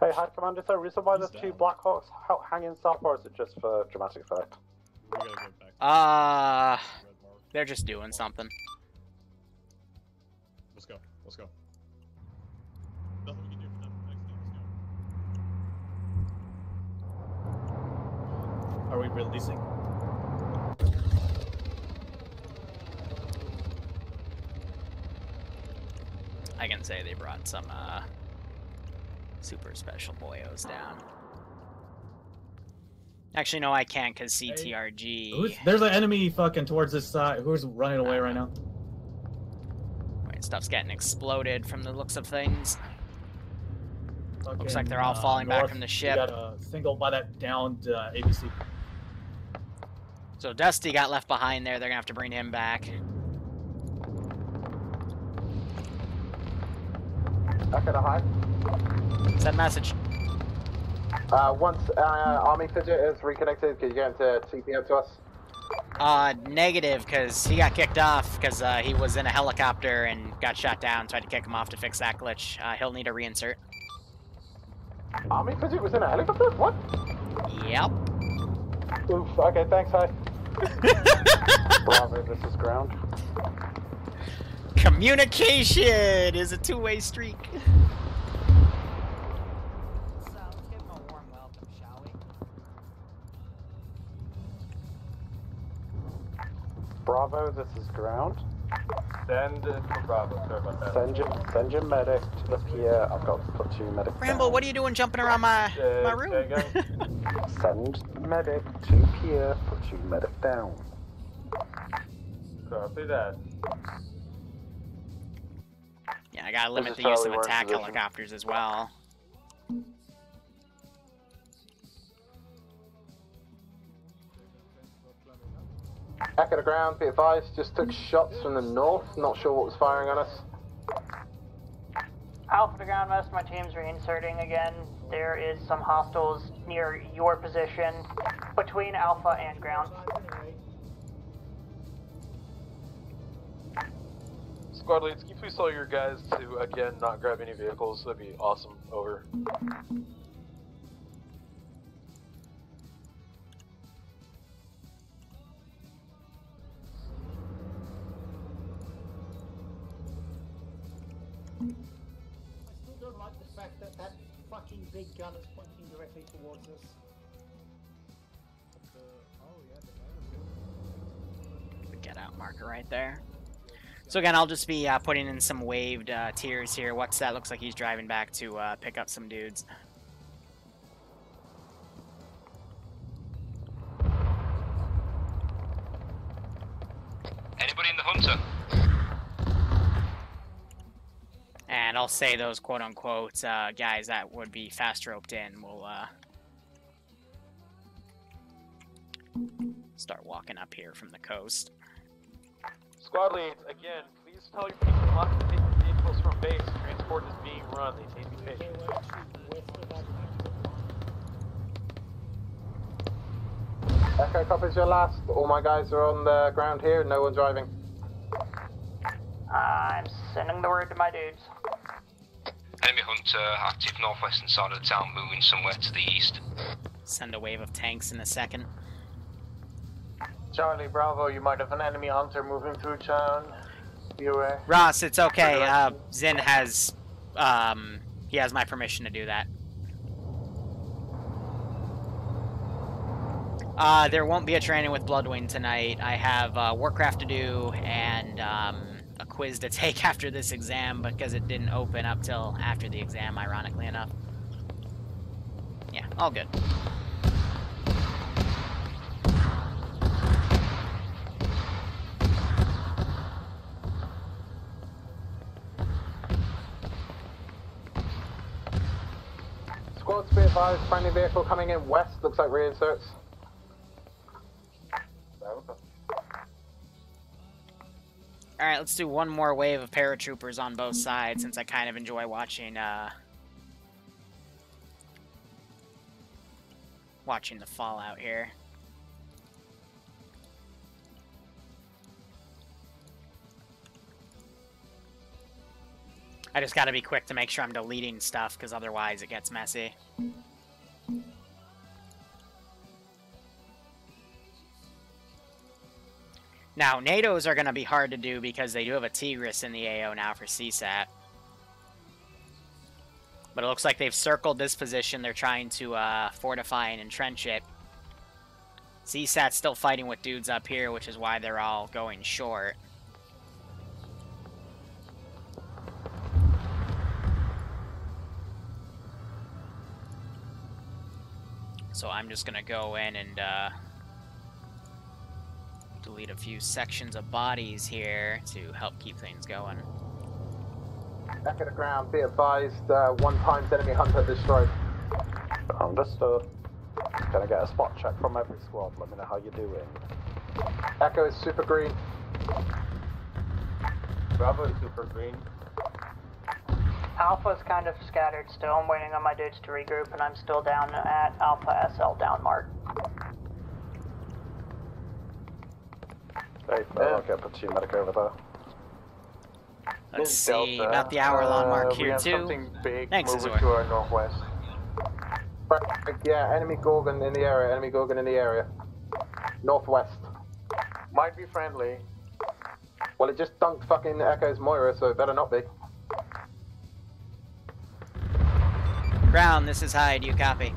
Hey, High Commander, is there a reason why there's two Blackhawks ho- hanging south, or is it just for dramatic effect? We gotta get back. Uh, they're just doing something. Let's go. Let's go. Nothing we can do for them. Next thing, let's go. Are we releasing? I can say they brought some uh, super special boyos down. Actually, no, I can't because CTRG. Who's, there's an enemy fucking towards this side. Who's running away right now? Wait, stuff's getting exploded from the looks of things. Looks like they're all uh, falling back from the ship. got a single by that downed uh, APC. So Dusty got left behind there. They're gonna have to bring him back. Okay, to high. Send message. Uh, once uh, Army Fidget is reconnected, can you get him to TP up to us? Uh, negative, because he got kicked off because uh, he was in a helicopter and got shot down. Tried to kick him off to fix that glitch. Uh, he'll need a reinsert. Army Fidget was in a helicopter? What? Yep. Oof. Okay, thanks, High. [LAUGHS] Bravo, this is ground. Communication is a two-way streak. Bravo, this is ground. Send it to Bravo. Sorry about that. Send your, send your medic to the pier. I've got platoon medic. Rambo, what are you doing jumping around my my Uh, room? say [LAUGHS] again? Send medic to pier. Platoon medic down. Copy that. Yeah, I gotta limit is the use of attack position. helicopters as well. Echo to ground, be advised, just took shots from the north, not sure what was firing on us. Alpha to ground, most of my team's reinserting again. There is some hostiles near your position between Alpha and ground. Squad leads, can you please tell your guys to, again, not grab any vehicles? That'd be awesome. Over. Right there. So again, I'll just be uh, putting in some waved uh, tiers here. What's that? Looks like he's driving back to uh, pick up some dudes. Anybody in the hunter? And I'll say those quote unquote uh, guys that would be fast roped in will uh, start walking up here from the coast. Squad leads, again, please tell your people not to take the vehicles from base. Transport is being run. They need to be patient. Echo copies your last. All my guys are on the ground here, no one driving. I'm sending the word to my dudes. Enemy hunter active northwestern side of the town, moving somewhere to the east. Send a wave of tanks in a second. Charlie Bravo, you might have an enemy hunter moving through town. Be aware. Ross, it's okay. Uh, Zin has, um, he has my permission to do that. Uh, there won't be a training with Bloodwing tonight. I have uh, Warcraft to do and um, a quiz to [LAUGHS] take after this exam because it didn't open up till after the exam, ironically enough. Yeah, all good. Squads be advised, friendly vehicle coming in west, looks like reinserts. Alright, let's do one more wave of paratroopers on both sides since I kind of enjoy watching, uh... Watching the fallout here. I just gotta be quick to make sure I'm deleting stuff, because otherwise it gets messy. Now, NATOs are going to be hard to do because they do have a Tigris in the AO now for CSAT. But it looks like they've circled this position. They're trying to uh, fortify and entrench it. CSAT's still fighting with dudes up here, which is why they're all going short. So I'm just going to go in and... Uh, delete a few sections of bodies here to help keep things going. Back at the ground, be advised, uh, one times enemy hunter destroyed. Understood. Can I get a spot check from every squad? Let me know how you're doing. Echo is super green. Bravo is super green. Alpha's kind of scattered still. I'm waiting on my dudes to regroup, and I'm still down at Alpha SL down mark. Hey, I'll get platoon medic over there. Let's see, about the hour long mark Uh, we here have too. something big Thanks, moving Azor. to our northwest. Right, Yeah, enemy Gorgon in the area, enemy Gorgon in the area. Northwest. Might be friendly. Well, it just dunked fucking Echo's Mora, so it better not be. Ground, this is Hyde. You copy?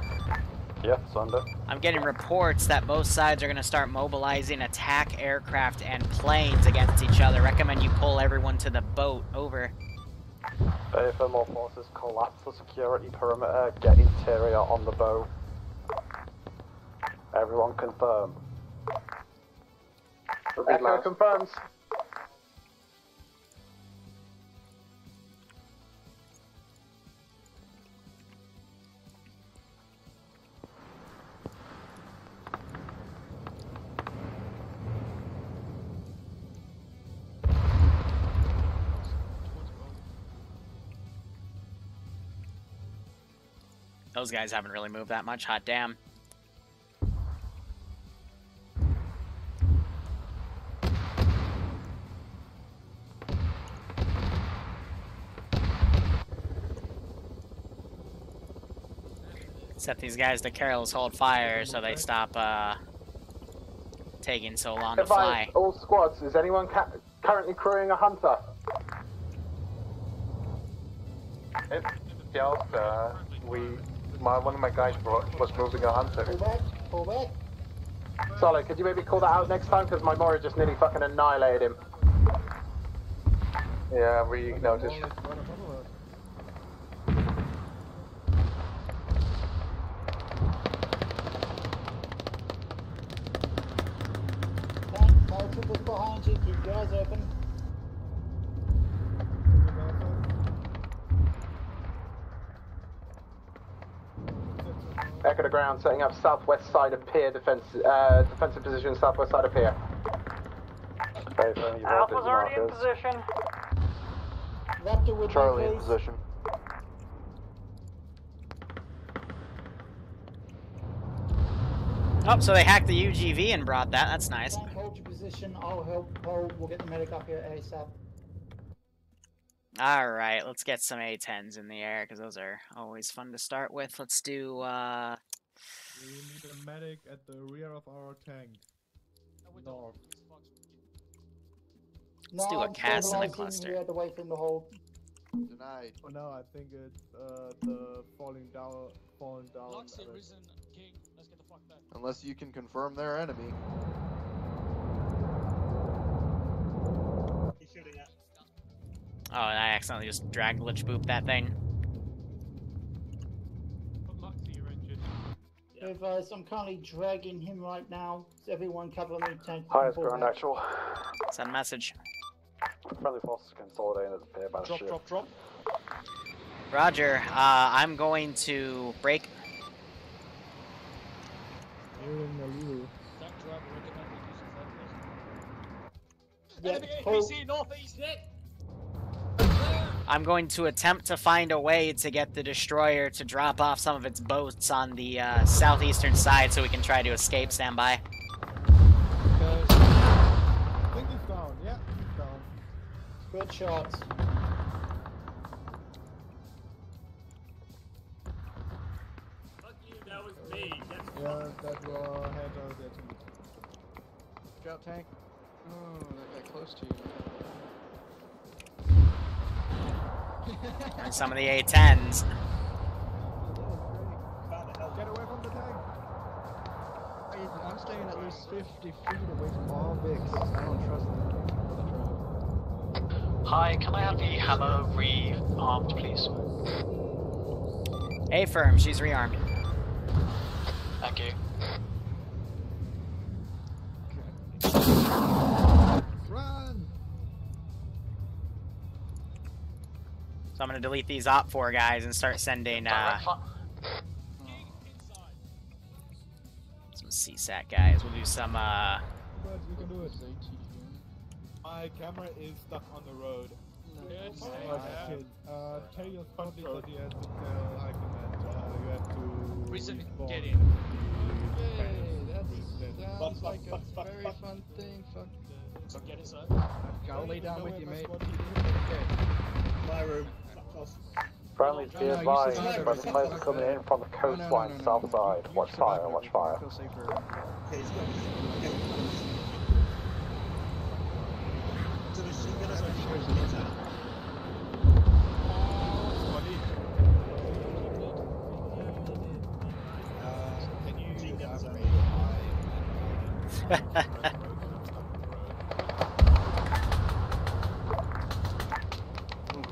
Yes, under. I'm getting reports that both sides are going to start mobilizing attack aircraft and planes against each other. Recommend you pull everyone to the boat. Over. Bay thermal forces collapse the security perimeter, get interior on the boat. Everyone confirm. Echo confirms. Those guys haven't really moved that much. Hot damn. Set these guys to careless hold fire so they stop uh, taking so long to Advise fly. all squads, is anyone ca- currently crewing a hunter? It's just, uh, we, my, one of my guys brought, was moving a hunter. Pull back, pull back. Solid, could you maybe call that out next time? Because my Mora just nearly fucking annihilated him. Yeah, we noticed. Tank, paratroopers behind you, keep your eyes open. Echo to ground, setting up southwest side of pier defense, uh, defensive position, southwest side of pier. Bay thermal, Alpha's already in position. Raptor with Charlie in position. Oh, so they hacked the UGV and brought that. That's nice. Tank, hold your position. I'll help hold. We'll get the medic up here ASAP. All right, let's get some A10s in the air because those are always fun to start with. Let's do. uh We need a medic at the rear of our tank. North. Let's no, do a I'm cast in the stabilizing cluster. the other way from the hold. Denied. Oh no, I think it's uh, the falling down, falling down. Loxy. Risen, King, let's get the fuck back. Unless you can confirm their enemy. He's shooting at. Oh, and I accidentally just drag glitch boop that thing. Put Loxy, your engine. Advise, I'm currently dragging him right now. Is everyone cover me, tank? Highest pull ground back. actual. Send message. Friendly forces consolidating at the pier by the Drop, ship. drop, drop. Roger. Uh, I'm going to break. Tank driver recommended using Yeah, Enemy. APC northeast. I'm going to attempt to find a way to get the destroyer to drop off some of its boats on the uh, southeastern side so we can try to escape. Stand by. I think he's down. Yeah, he's down. Good shots. Fuck you, that was me. That's Yeah, that will head out there to Scout tank. Oh, that got close to you. And some of the A10s. Get away from the tank. I- I'm staying at least 50 feet away from all Vics. I don't trust them. Hi, can I have the hammer rearmed, please? A firm, she's rearmed. Thank you. So I'm gonna delete these OPFOR guys and start sending uh, some CSAT guys. We'll do some uh, But can do it. My camera is stuck on the road. Good. Oh shit. Uh, tell your squad leader that you have to tell high command. Uh, you have to. Risen, get in. Hey, that sounds like a fuck, fuck, very fun thing. Fuck. So get inside. I'll lay down with you, mate. My room. Friendly nearby, but the planes are coming in from the coastline south side. Watch fire, watch fire. Ha ha ha.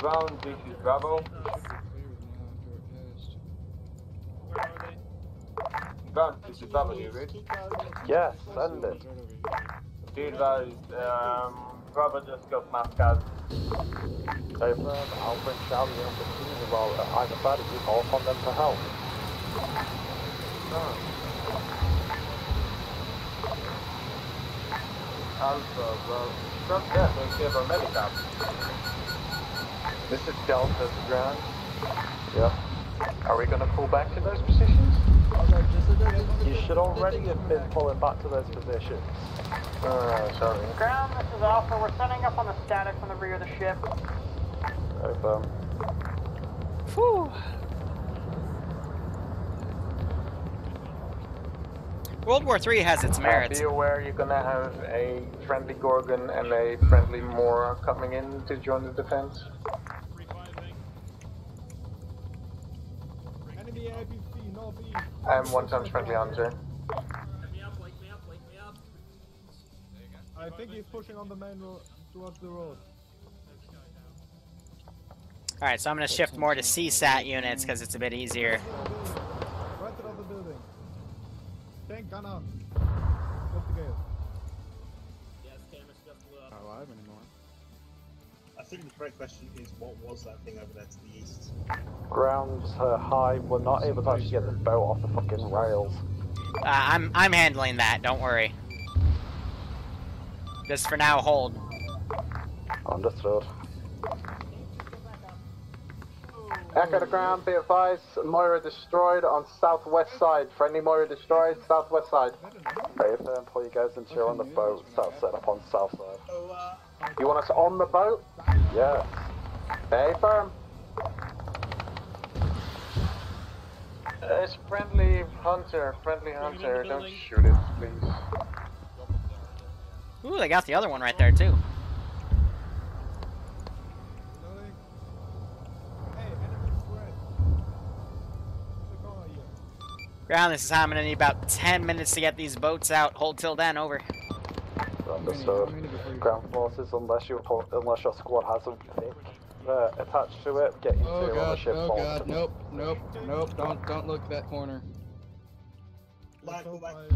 This is Bravo. This is Bravo, do you read? Yes, send it. Be advised, um, Bravo just got. Over, I'll bring Charlie in the team while uh, either side of you call upon them for help. Alpha, well, not that, they give a medical. This is Delta to the ground. Yeah. Are we gonna pull back to those positions? You should already have been pulling back to those positions. Uh, sorry. Ground, this is Alpha. We're setting up on the static from the rear of the ship. Over. Whew. World War III has its Uh, merits. be aware you're gonna have a friendly Gorgon and a friendly Mora coming in to join the defense. Northeast. And one times friendly Hunter. I think he's pushing on the main road towards the road. Alright, so I'm gonna shift more to CSAT units because it's a bit easier. Right out of the building. Tank gun out. Think the correct question is what was that thing over there to the east? Ground uh, high, we're not able to actually get this boat off the fucking rails. Uh, I'm I'm handling that. Don't worry. Just for now, hold. Understood. Echo to ground, be advised, Mora destroyed on southwest side. Friendly Mora destroyed, southwest side. Right, then pull you guys into on the boat, start set up on south side. You want us on the boat? Yes. Hey, firm. Uh, it's friendly Hunter, friendly Hunter. Don't shoot it, please. Ooh, they got the other one right there too. Ground, this is how I'm gonna need about 10 minutes to get these boats out. Hold till then, over. Understood. Ground forces, unless you unless your squad has a Vic uh, attached to it, get into Oh on the god, ship. oh forward. god, nope, nope, nope, don't don't look that corner. Black, go back. I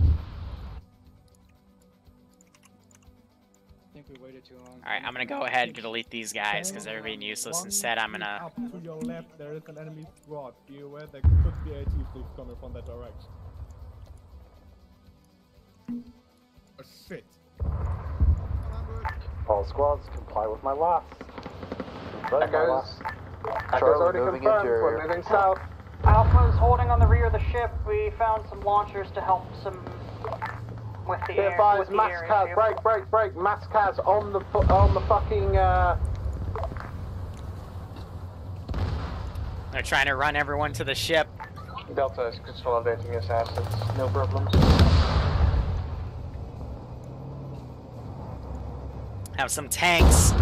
think we waited too long. Alright, I'm gonna go ahead and delete these guys because they're being useless. Instead, I'm gonna. Up to your left, there is an enemy squad. Be aware there could be AT coming from that direction. Oh shit. All squads, comply with my last. Right, my Echoes. Echoes already moving confirmed. interior. We're moving south. Alpha's holding on the rear of the ship. We found some launchers to help some with the Be air. advised, With the air Mascaz, issue. break, break, break. Mascaz on the on the fucking. Uh, They're trying to run everyone to the ship. Delta is consolidating his assets, no problems. Have some tanks.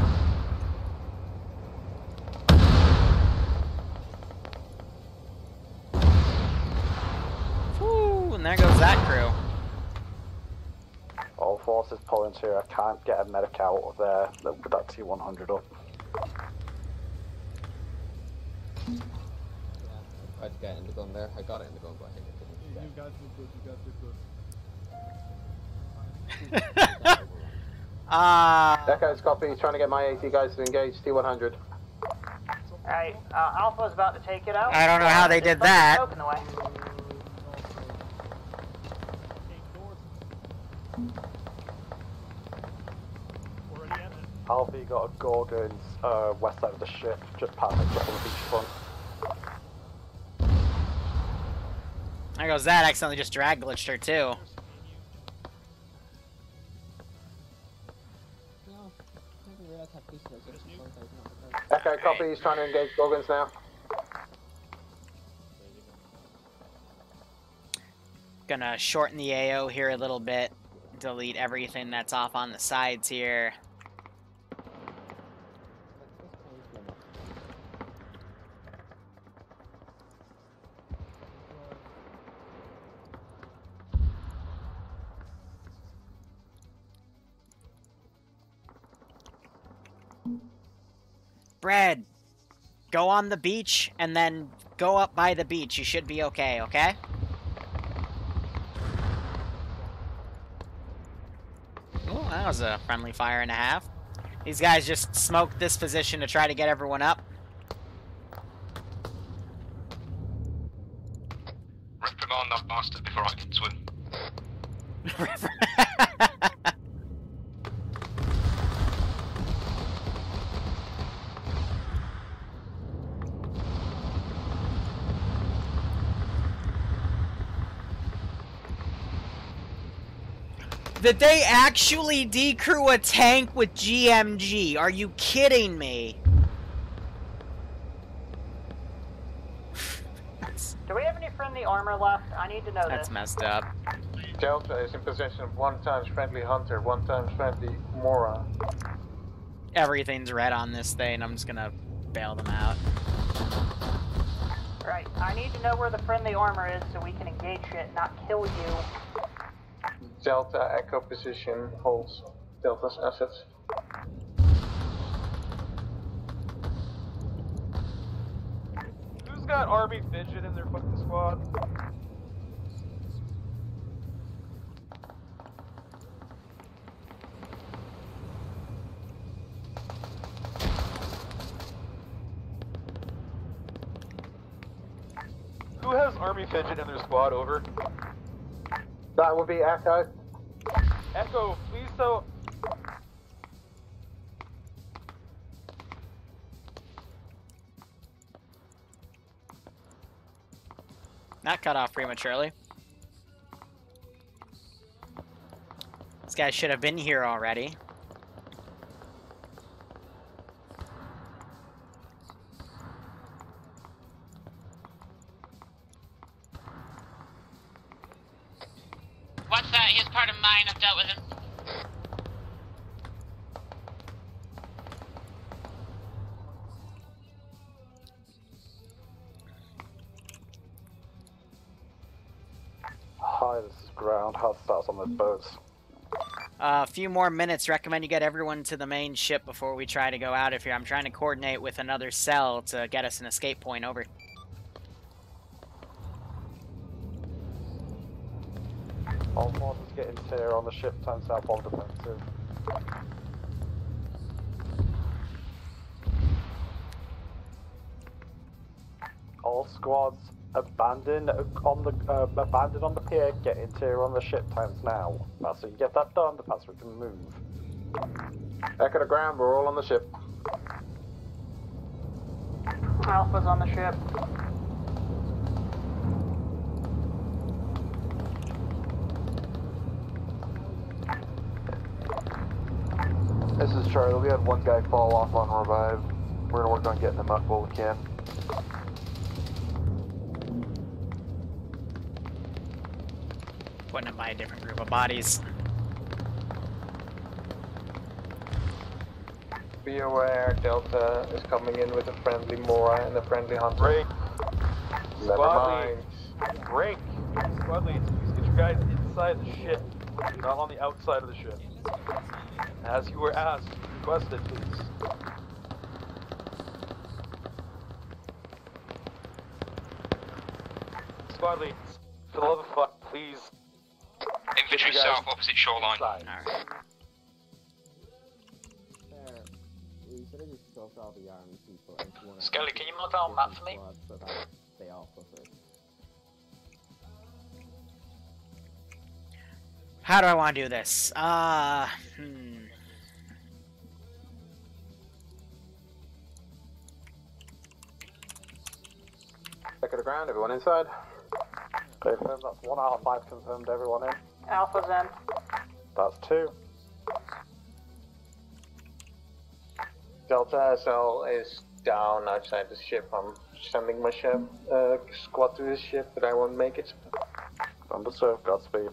Whew, and there goes that crew. All forces pulling into here. I can't get a medic out of there with that T100 up. I tried to get in the gun there. I got it in the gun, but I think it didn't. You guys did good, you guys did good. [LAUGHS] Ah. Echoes copy. Trying to get my AT guys to engage T100. Alright, uh, Alpha's about to take it out. I don't know how they did a bunch of that. smoke the way. Alpha, you got a Gorgon uh, west side of the ship, just past the on the beach front. There goes that. Accidentally just drag glitched her too. Echo copy. He's trying to engage Gorgons now. Gonna shorten the AO here a little bit. Delete everything that's off on the sides here. Bread, go on the beach and then go up by the beach. You should be okay, okay? Oh, that was a friendly fire and a half. These guys just smoked this position to try to get everyone up. Reprimand that bastard before I can swim. [LAUGHS] Did they actually decrew a tank with GMG? Are you kidding me? Do we have any friendly armor left? I need to know That's this. messed up. Delta is in possession of one times friendly hunter, one times friendly Mora. Everything's red on this thing. I'm just gonna bail them out. Right. I need to know where the friendly armor is so we can engage it, not kill you. Delta Echo position holds Delta's assets. Who's got Army Fidget in their fucking squad? Who has Army Fidget in their squad? Over. That would be Echo. Echo, please so. Not cut off prematurely. This guy should have been here already. Part of mine. I've dealt with him. Hi, this is Ground. Hard starts on those boats. Uh, a few more minutes. Recommend you get everyone to the main ship before we try to go out of here. I'm trying to coordinate with another cell to get us an escape point over. Here on the ship, turn southbound defensive. All squads abandon on the uh, abandon on the pier. Get into here on the ship times now. That's so you get that done. The faster we can move. Echo to ground, we're all on the ship. Alpha's on the ship. Charlie. We had one guy fall off on revive. We're gonna work on getting him up while we can. Putting it by a different group of bodies. Be aware, Delta is coming in with a friendly Mora and a friendly hunter. Break. Never Squad mind. Break. Squad leads, please get your guys inside the ship, not on the outside of the ship. As you were asked, requested, please. Squad leads, for the love of fuck, please. Infantry Get you guys south, opposite shoreline. inside. Scully, can you mark that on map for me? How do I want to do this? Uh, hmm. Echo the ground, everyone inside. Confirmed. That's one out of five confirmed. Everyone in. Alpha's in. That's two. Delta SL is down outside the ship. I'm sending my ship, uh, squad to the ship, but I won't make it. Understood. Godspeed.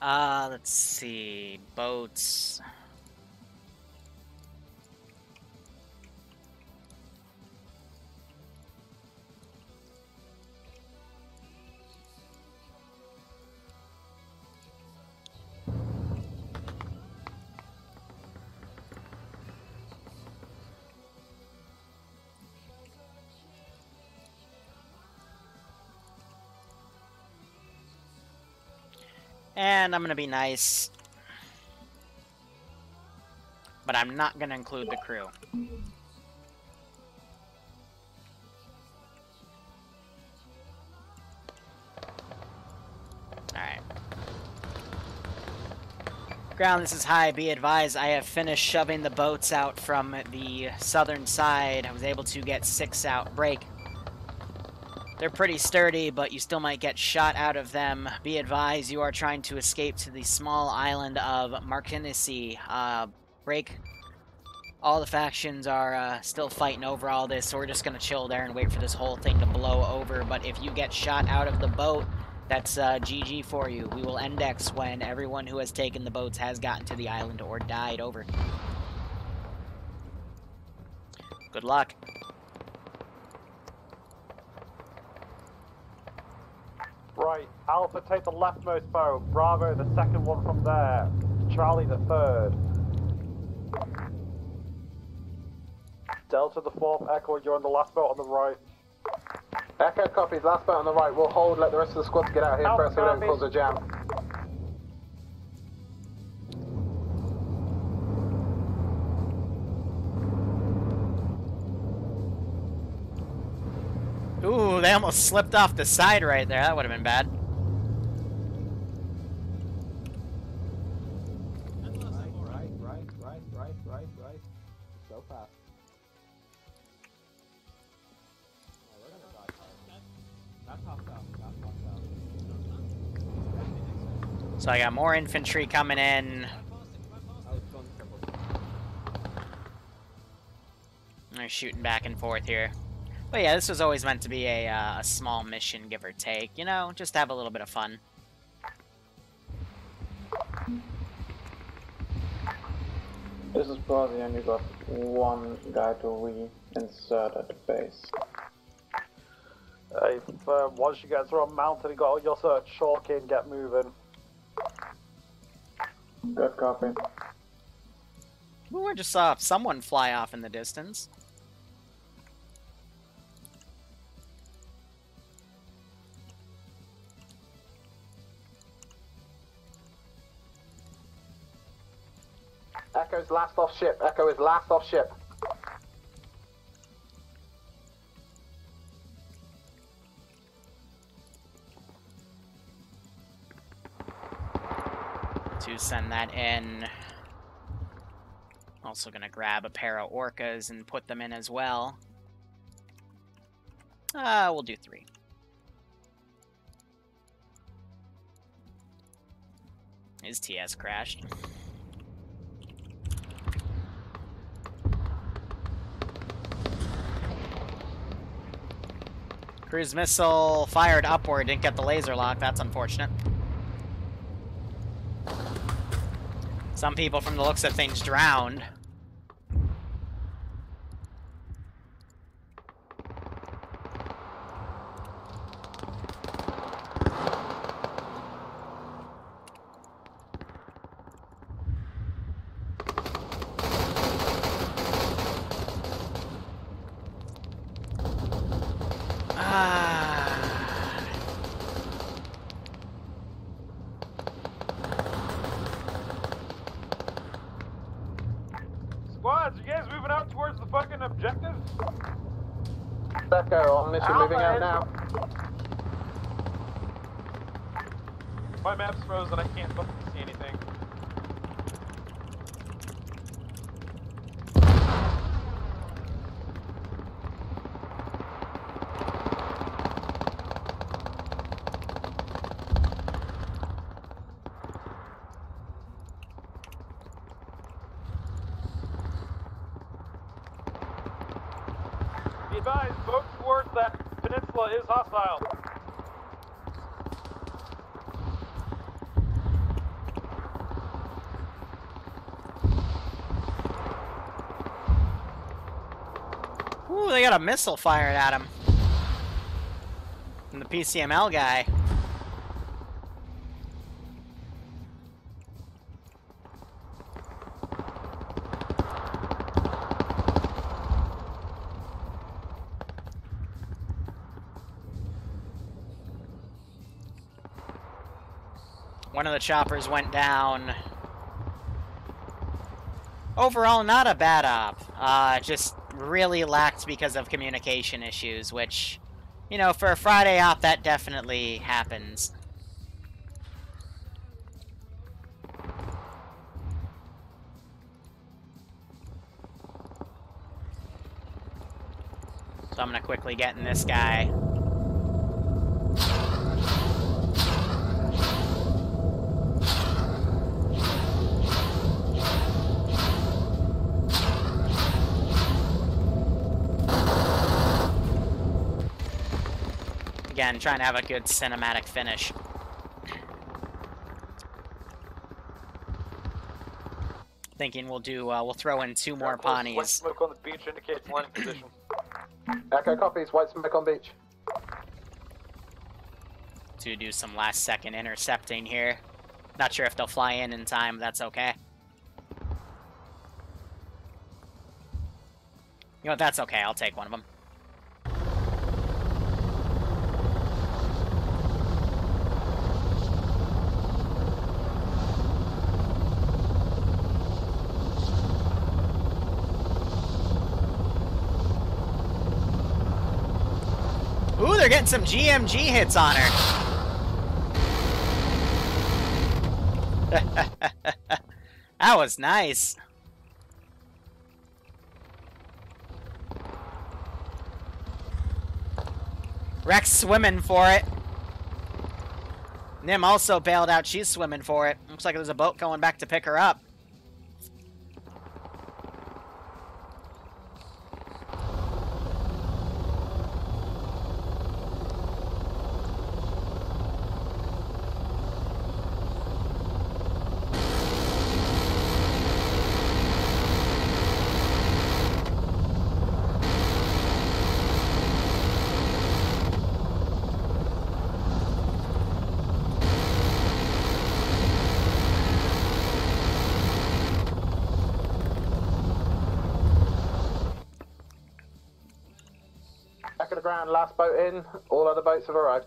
Uh, let's see. Boats. And I'm gonna be nice. But I'm not gonna include the crew. Alright. Ground, this is high. Be advised, I have finished shoving the boats out from the southern side. I was able to get six out. Break. They're pretty sturdy, but you still might get shot out of them. Be advised, you are trying to escape to the small island of Makrynisi. Uh, break. All the factions are uh, still fighting over all this, so we're just gonna chill there and wait for this whole thing to blow over. But if you get shot out of the boat, that's uh, GG for you. We will endex when everyone who has taken the boats has gotten to the island or died. Over. Good luck. Right, Alpha take the leftmost boat, Bravo the second one from there, Charlie the third. Delta the fourth, Echo, you're on the last boat on the right. Echo copies, last boat on the right. We'll hold, let the rest of the squad get out here Alpha first so we don't cause a jam. They almost slipped off the side right there. That would have been bad. So I got more infantry coming in. They're shooting back and forth here. But yeah, this was always meant to be a, uh, a small mission, give or take. You know, just to have a little bit of fun. This is probably only got one guy to reinsert at the base. If uh, once you get through a mountain you got all your search, chalk in, get moving. Good copy. We I just saw someone fly off in the distance. Echo's last off ship. Echo is last off ship. To send that in. Also gonna grab a pair of orcas and put them in as well. Uh, we'll do three. His TS crashed. Cruise missile fired upward, didn't get the laser lock, that's unfortunate. Some people, from the looks of things, drowned. Ah. Squads, you guys moving out towards the fucking objective? Echo on mission moving out now. My map's frozen, I can't see anything. Be advised, boat towards that peninsula is hostile. Ooh, they a missile fired at him. From the PCML guy. One of the choppers went down. Overall, not a bad op. Uh, just really lacked because of communication issues, which, you know, for a Friday op, that definitely happens. So I'm gonna quickly get in this guy. Again, trying to have a good cinematic finish. Thinking we'll do, uh, we'll throw in two more White smoke on the beach indicates landing position. Echo copies, white smoke on beach. to do some last second intercepting here. Not sure if they'll fly in in time, that's okay. You know that's okay, I'll take one of them. Ooh, they're getting some GMG hits on her. [LAUGHS] that was nice. Rex swimming for it. Nim also bailed out. She's swimming for it. Looks like there's a boat going back to pick her up. Ground, last boat in. All other boats have arrived.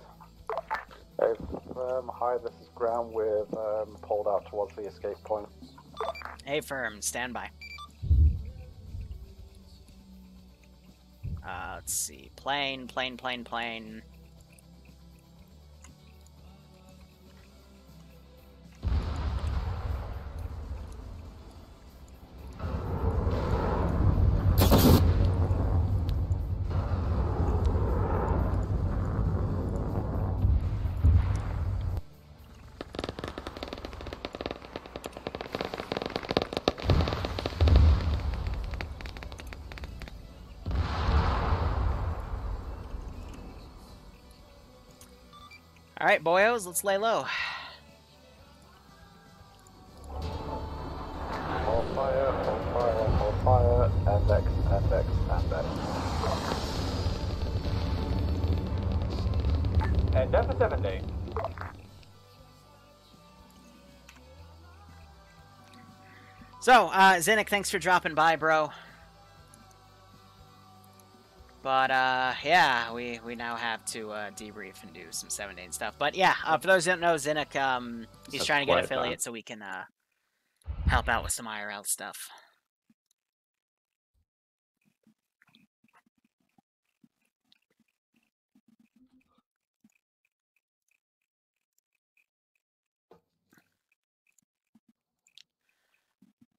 Hey, um, hi, this is Ground. We've um, pulled out towards the escape point. Hey, firm, stand by. Uh, let's see. Plane, plane, plane, plane. Alright, boyos, let's lay low. All fire, all fire, all fire, and X, and X, and X. And that's a seven day. So, uh, Zinnik, thanks for dropping by, bro. But, uh, yeah, we, we now have to, uh, debrief and do some 7 day stuff. But, yeah, uh, for those who don't know, Zinnik, um, he's That's trying to get quiet affiliate so we can, uh, help out with some IRL stuff.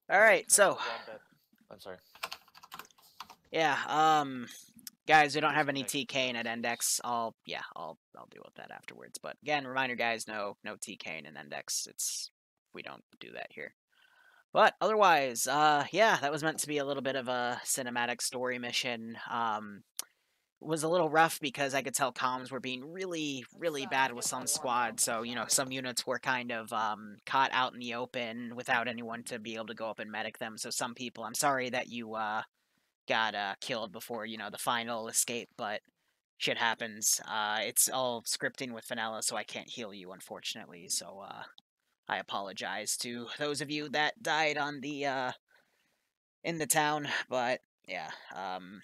All right, so I'm sorry. yeah, um, guys, we don't have any TK in at endex. I'll yeah, I'll I'll deal with that afterwards. But again, reminder, guys, no no TK in an endex. It's we don't do that here. But otherwise, uh, yeah, that was meant to be a little bit of a cinematic story mission. Um, was a little rough because I could tell comms were being really, really bad with some squad. So you know, some units were kind of um, caught out in the open without anyone to be able to go up and medic them. So some people, I'm sorry that you uh, got uh, killed before you know the final escape, but shit happens. Uh, it's all scripting with Vanilla, so I can't heal you, unfortunately. So uh, I apologize to those of you that died on the uh, in the town, but yeah, um,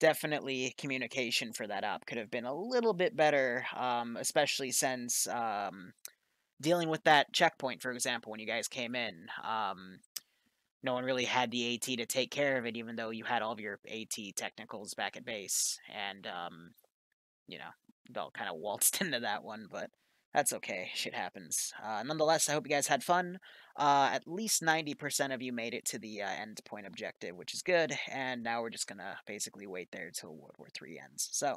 definitely communication for that op could have been a little bit better, um, especially since um, dealing with that checkpoint, for example, when you guys came in, um, no one really had the AT to take care of it, even though you had all of your AT technicals back at base, and um, you know, it all kind of waltzed [LAUGHS] into that one, but that's okay. Shit happens. Uh, nonetheless, I hope you guys had fun. Uh, at least 90% of you made it to the uh, end point objective, which is good. And now we're just going to basically wait there till World War III ends. So,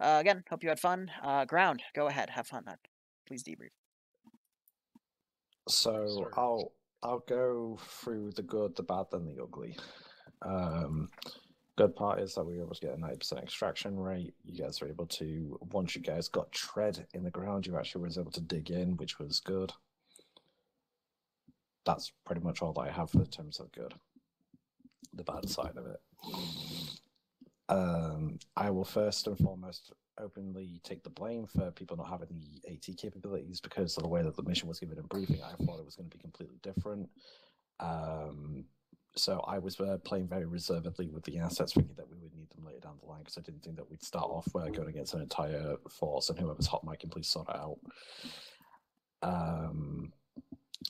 uh, again, hope you had fun. Uh, ground, go ahead. Have fun. Then. Please debrief. So I'll I'll go through the good, the bad, and the ugly. Um, good part is that we to get a ninety percent extraction rate. You guys were able to once you guys got tread in the ground, you actually was able to dig in, which was good. That's pretty much all that I have for the terms of good. The bad side of it. Um, I will first and foremost openly take the blame for people not having the AT capabilities because of the way that the mission was given in briefing. I thought it was going to be completely different. Um, so I was uh, playing very reservedly with the assets, thinking that we would need them later down the line because I didn't think that we'd start off uh, going against an entire force and whoever's hot mic can please sort it out. Um,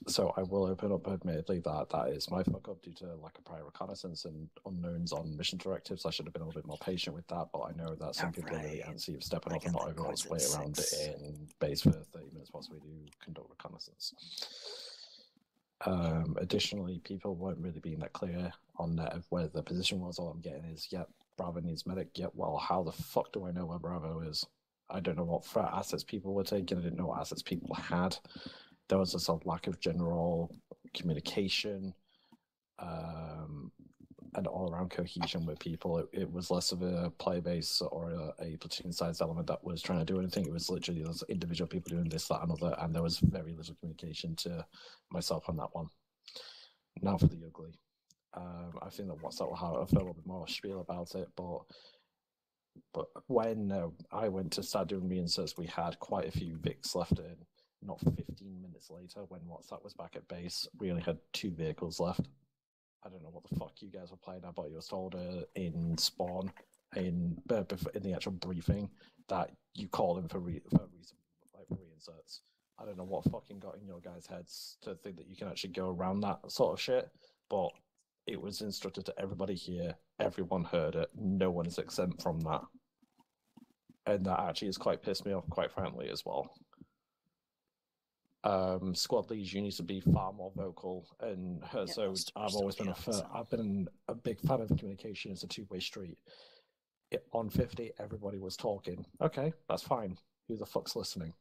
so I will open up admittedly that that is my fuck up due to lack of prior reconnaissance and unknowns on mission directives. I should have been a little bit more patient with that, but I know that some people are really antsy of stepping off and not everyone wants to wait around in base for 30 minutes whilst we do conduct reconnaissance. Um, additionally, people weren't really being that clear on that of where the position was. All I'm getting is, yep, Bravo needs medic. Yep, well, how the fuck do I know where Bravo is? I don't know what threat assets people were taking. I didn't know what assets people had. There was just a lack of general communication um, and all around cohesion with people. It, it was less of a play base or a, a platoon sized element that was trying to do anything. It was literally those individual people doing this, that, and other, and there was very little communication to myself on that one. Now for the ugly. Um, I think that what's that will have a little bit more spiel about it, but but when uh, I went to start doing reinserts, we had quite a few Vics left in. Not 15 minutes later, when WhatsApp was back at base, we only had two vehicles left. I don't know what the fuck you guys were playing at, but you told uh, in spawn in uh, in the actual briefing that you called him for re- for a reason like for reinserts. I don't know what fucking got in your guys' heads to think that you can actually go around that sort of shit, but it was instructed to everybody here. Everyone heard it. No one is exempt from that, and that actually has quite pissed me off, quite frankly, as well um, squad leads, you need to be far more vocal. And uh, Yeah, so I've always been a honest. I've been a big fan of communication. It's a two way street. It, on fifty, everybody was talking. Okay, that's fine. Who the fuck's listening?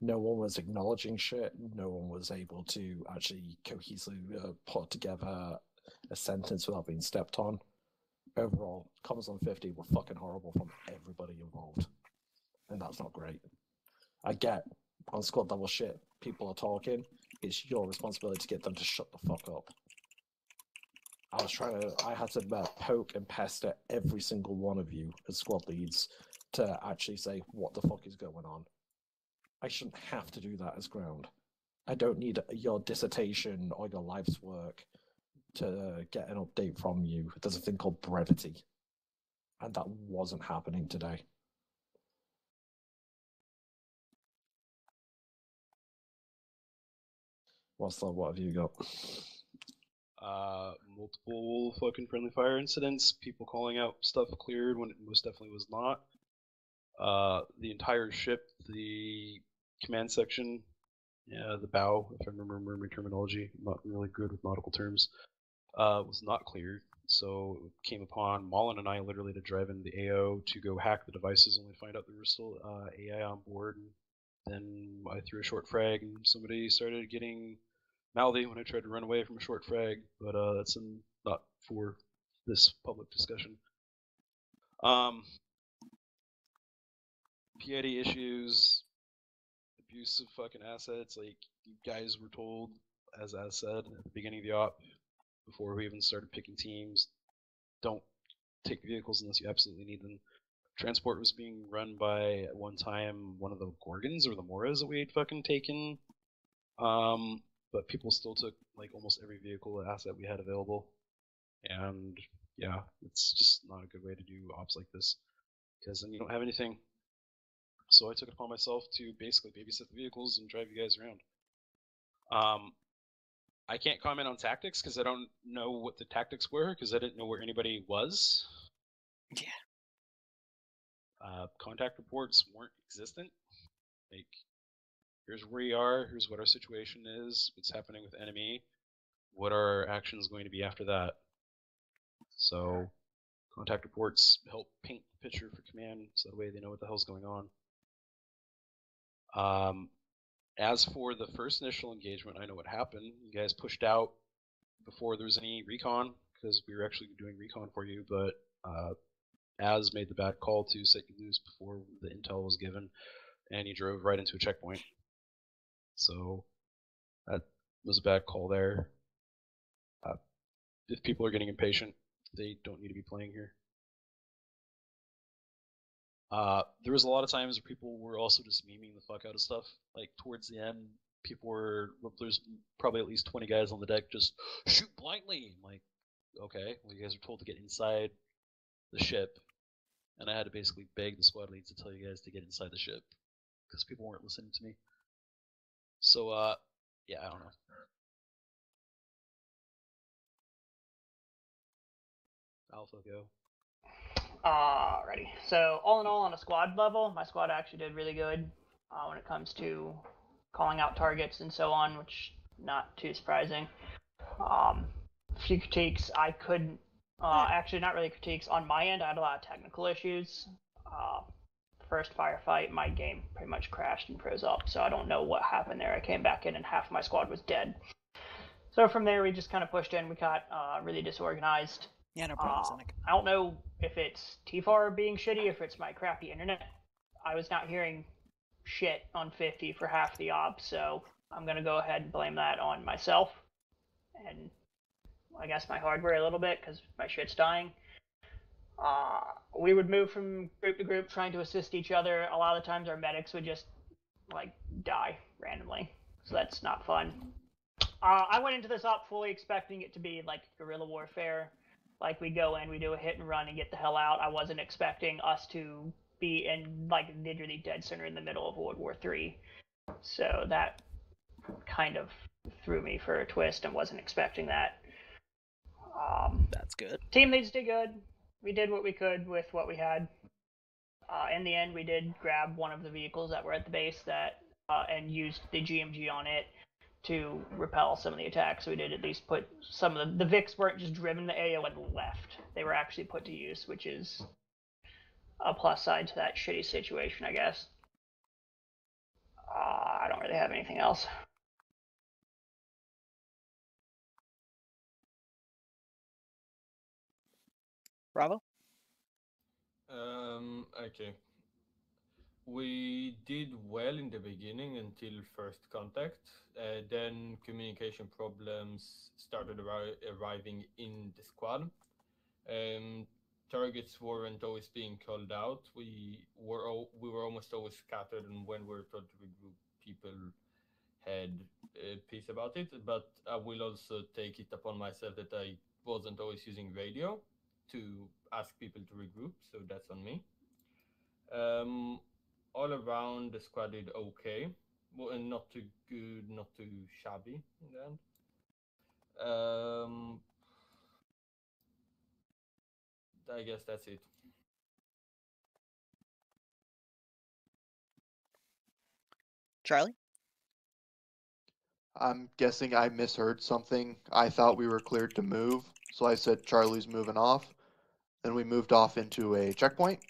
No one was acknowledging shit. No one was able to actually cohesively uh, put together a sentence without being stepped on. Overall, comms on 50 were fucking horrible from everybody involved. And that's not great. I get on squad level shit, people are talking. It's your responsibility to get them to shut the fuck up. I was trying to, I had to uh, poke and pester every single one of you as squad leads to actually say what the fuck is going on. I shouldn't have to do that as ground. I don't need your dissertation or your life's work to get an update from you. There's a thing called brevity. And that wasn't happening today. What's that? What have you got? Uh, multiple fucking friendly fire incidents, people calling out stuff cleared when it most definitely was not. Uh, the entire ship, the command section, yeah, the bow, if I remember my terminology, I'm not really good with nautical terms, uh, was not cleared. So it came upon Mullen and I literally to drive in the AO to go hack the devices, only to find out there were still uh, AI on board. And then I threw a short frag, and somebody started getting mouthy when I tried to run away from a short frag, but uh, that's in, not for this public discussion. Um, PID issues, abuse of fucking assets. Like you guys were told, as I said at the beginning of the op, before we even started picking teams, don't take vehicles unless you absolutely need them. Transport was being run by at one time one of the Gorgons or the Moras that we had fucking taken. Um, but people still took like almost every vehicle asset we had available, and yeah, it's just not a good way to do ops like this because then you don't have anything. So I took it upon myself to basically babysit the vehicles and drive you guys around. Um, I can't comment on tactics because I don't know what the tactics were because I didn't know where anybody was. Yeah. Uh, contact reports weren't existent. Like, here's where we are. Here's what our situation is. What's happening with enemy. What are our actions going to be after that? So, contact reports help paint the picture for command, so that way they know what the hell's going on. Um, as for the first initial engagement, I know what happened. You guys pushed out before there was any recon because we were actually doing recon for you, but uh, Az made the bad call to set you loose before the intel was given, and you drove right into a checkpoint. So that was a bad call there. Uh, if people are getting impatient, they don't need to be playing here. Uh, there was a lot of times where people were also just memeing the fuck out of stuff. Like towards the end, people were there's probably at least 20 guys on the deck just [LAUGHS] shoot blindly. I'm like, okay, well you guys are told to get inside the ship, and I had to basically beg the squad leads to tell you guys to get inside the ship because people weren't listening to me. So, uh, yeah, I don't know. Alpha, go. Alrighty. So all in all, on a squad level, my squad actually did really good uh, when it comes to calling out targets and so on, which not too surprising. Um, a few critiques I couldn't. Uh, actually, not really critiques on my end. I had a lot of technical issues. Uh, first firefight, my game pretty much crashed and froze up, so I don't know what happened there. I came back in and half my squad was dead. So from there, we just kind of pushed in. We got uh, really disorganized. Yeah, no problem, Uh, Sonic. I don't know if it's TFAR being shitty, if it's my crappy internet. I was not hearing shit on 50 for half the op, so I'm gonna go ahead and blame that on myself, and I guess my hardware a little bit because my shit's dying. Uh, we would move from group to group trying to assist each other. A lot of the times our medics would just like die randomly, so that's not fun. Uh, I went into this op fully expecting it to be like guerrilla warfare. Like we go in, we do a hit and run and get the hell out. I wasn't expecting us to be in like literally dead center in the middle of World War Three. So that kind of threw me for a twist and wasn't expecting that. Um, That's good. Team leads did good. We did what we could with what we had. Uh, in the end, we did grab one of the vehicles that were at the base that uh, and used the GMG on it to repel some of the attacks. We did at least put some of the the Vics weren't just driven to AO and left. They were actually put to use, which is a plus side to that shitty situation, I guess. Uh, I don't really have anything else. Bravo. Um, okay. We did well in the beginning until first contact. Uh, then communication problems started arri- arriving in the squad. Um, targets weren't always being called out. We were we were almost always scattered, and when we were told to regroup, people had uh, peace about it. But I will also take it upon myself that I wasn't always using radio to ask people to regroup, so that's on me. Um, all around, the squad did okay. Well, and not too good, not too shabby in the end. Um, I guess that's it. Charlie? I'm guessing I misheard something. I thought we were cleared to move, so I said Charlie's moving off. Then we moved off into a checkpoint,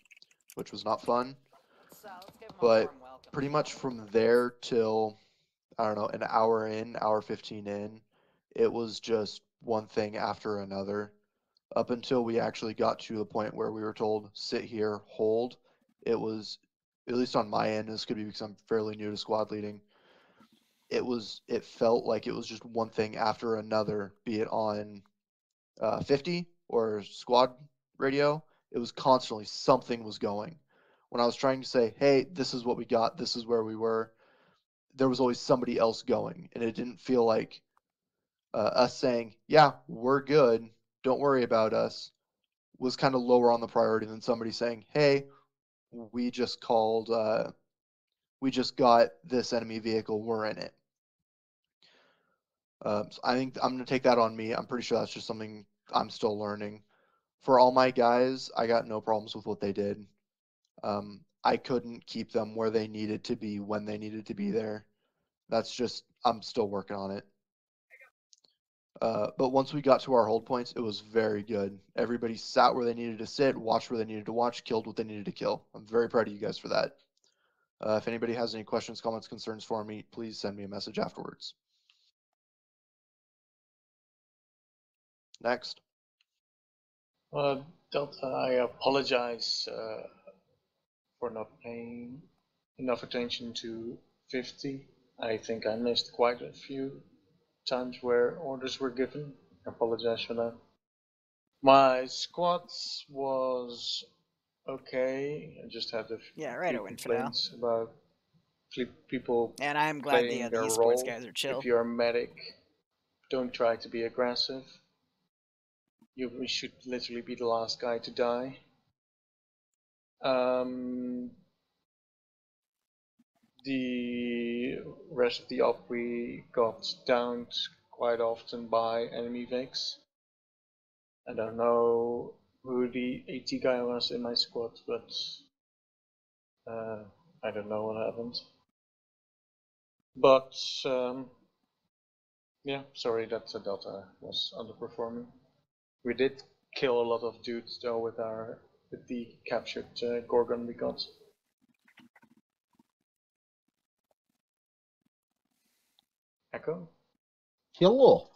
which was not fun. But pretty much from there till I don't know, an hour in, hour 15 in, it was just one thing after another. Up until we actually got to the point where we were told, sit here, hold. It was, at least on my end, this could be because I'm fairly new to squad leading. It was, it felt like it was just one thing after another, be it on uh, 50 or squad radio. It was constantly something was going. When I was trying to say, hey, this is what we got, this is where we were, there was always somebody else going. And it didn't feel like uh, us saying, yeah, we're good, don't worry about us, was kind of lower on the priority than somebody saying, hey, we just called, uh, we just got this enemy vehicle, we're in it. Um, so I think I'm gonna take that on me. I'm pretty sure that's just something I'm still learning. For all my guys, I got no problems with what they did. Um, I couldn't keep them where they needed to be when they needed to be there. That's just I'm still working on it. Uh, but once we got to our hold points, it was very good. Everybody sat where they needed to sit, watched where they needed to watch, killed what they needed to kill. I'm very proud of you guys for that. Uh, if anybody has any questions, comments, concerns for me, please send me a message afterwards. Next. Uh, Delta, I apologize uh, for not paying enough attention to 50. I think I missed quite a few times where orders were given. I apologize for that. My squats was okay. I just had a f- Yeah, right, few I went for now. complaints about people And I'm glad the, playing uh, the esports role. guys are chill. If you're a medic, don't try to be aggressive. You should literally be the last guy to die. Um, the rest of the op we got downed quite often by enemy Vics. I don't know who the AT guy was in my squad, but uh, I don't know what happened. But um, yeah, sorry that the Delta was underperforming. We did kill a lot of dudes though with our with the captured uh, Gorgon we got. Echo. Hello.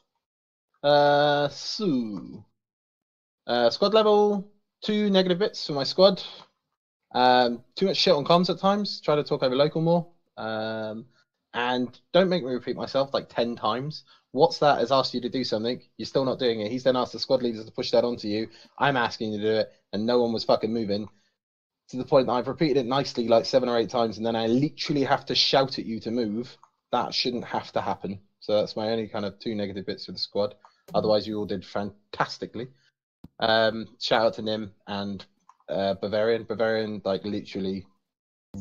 Uh, so, uh, squad level two negative bits for my squad. Um, too much shit on comms at times. Try to talk over local more. Um, and don't make me repeat myself like ten times. What's that has asked you to do something, you're still not doing it. He's then asked the squad leaders to push that onto you. I'm asking you to do it, and no one was fucking moving. To the point that I've repeated it nicely like seven or eight times, and then I literally have to shout at you to move. That shouldn't have to happen. So that's my only kind of two negative bits for the squad. Otherwise, you all did fantastically. Um, shout out to Nim and uh, Bavarian. Bavarian, like literally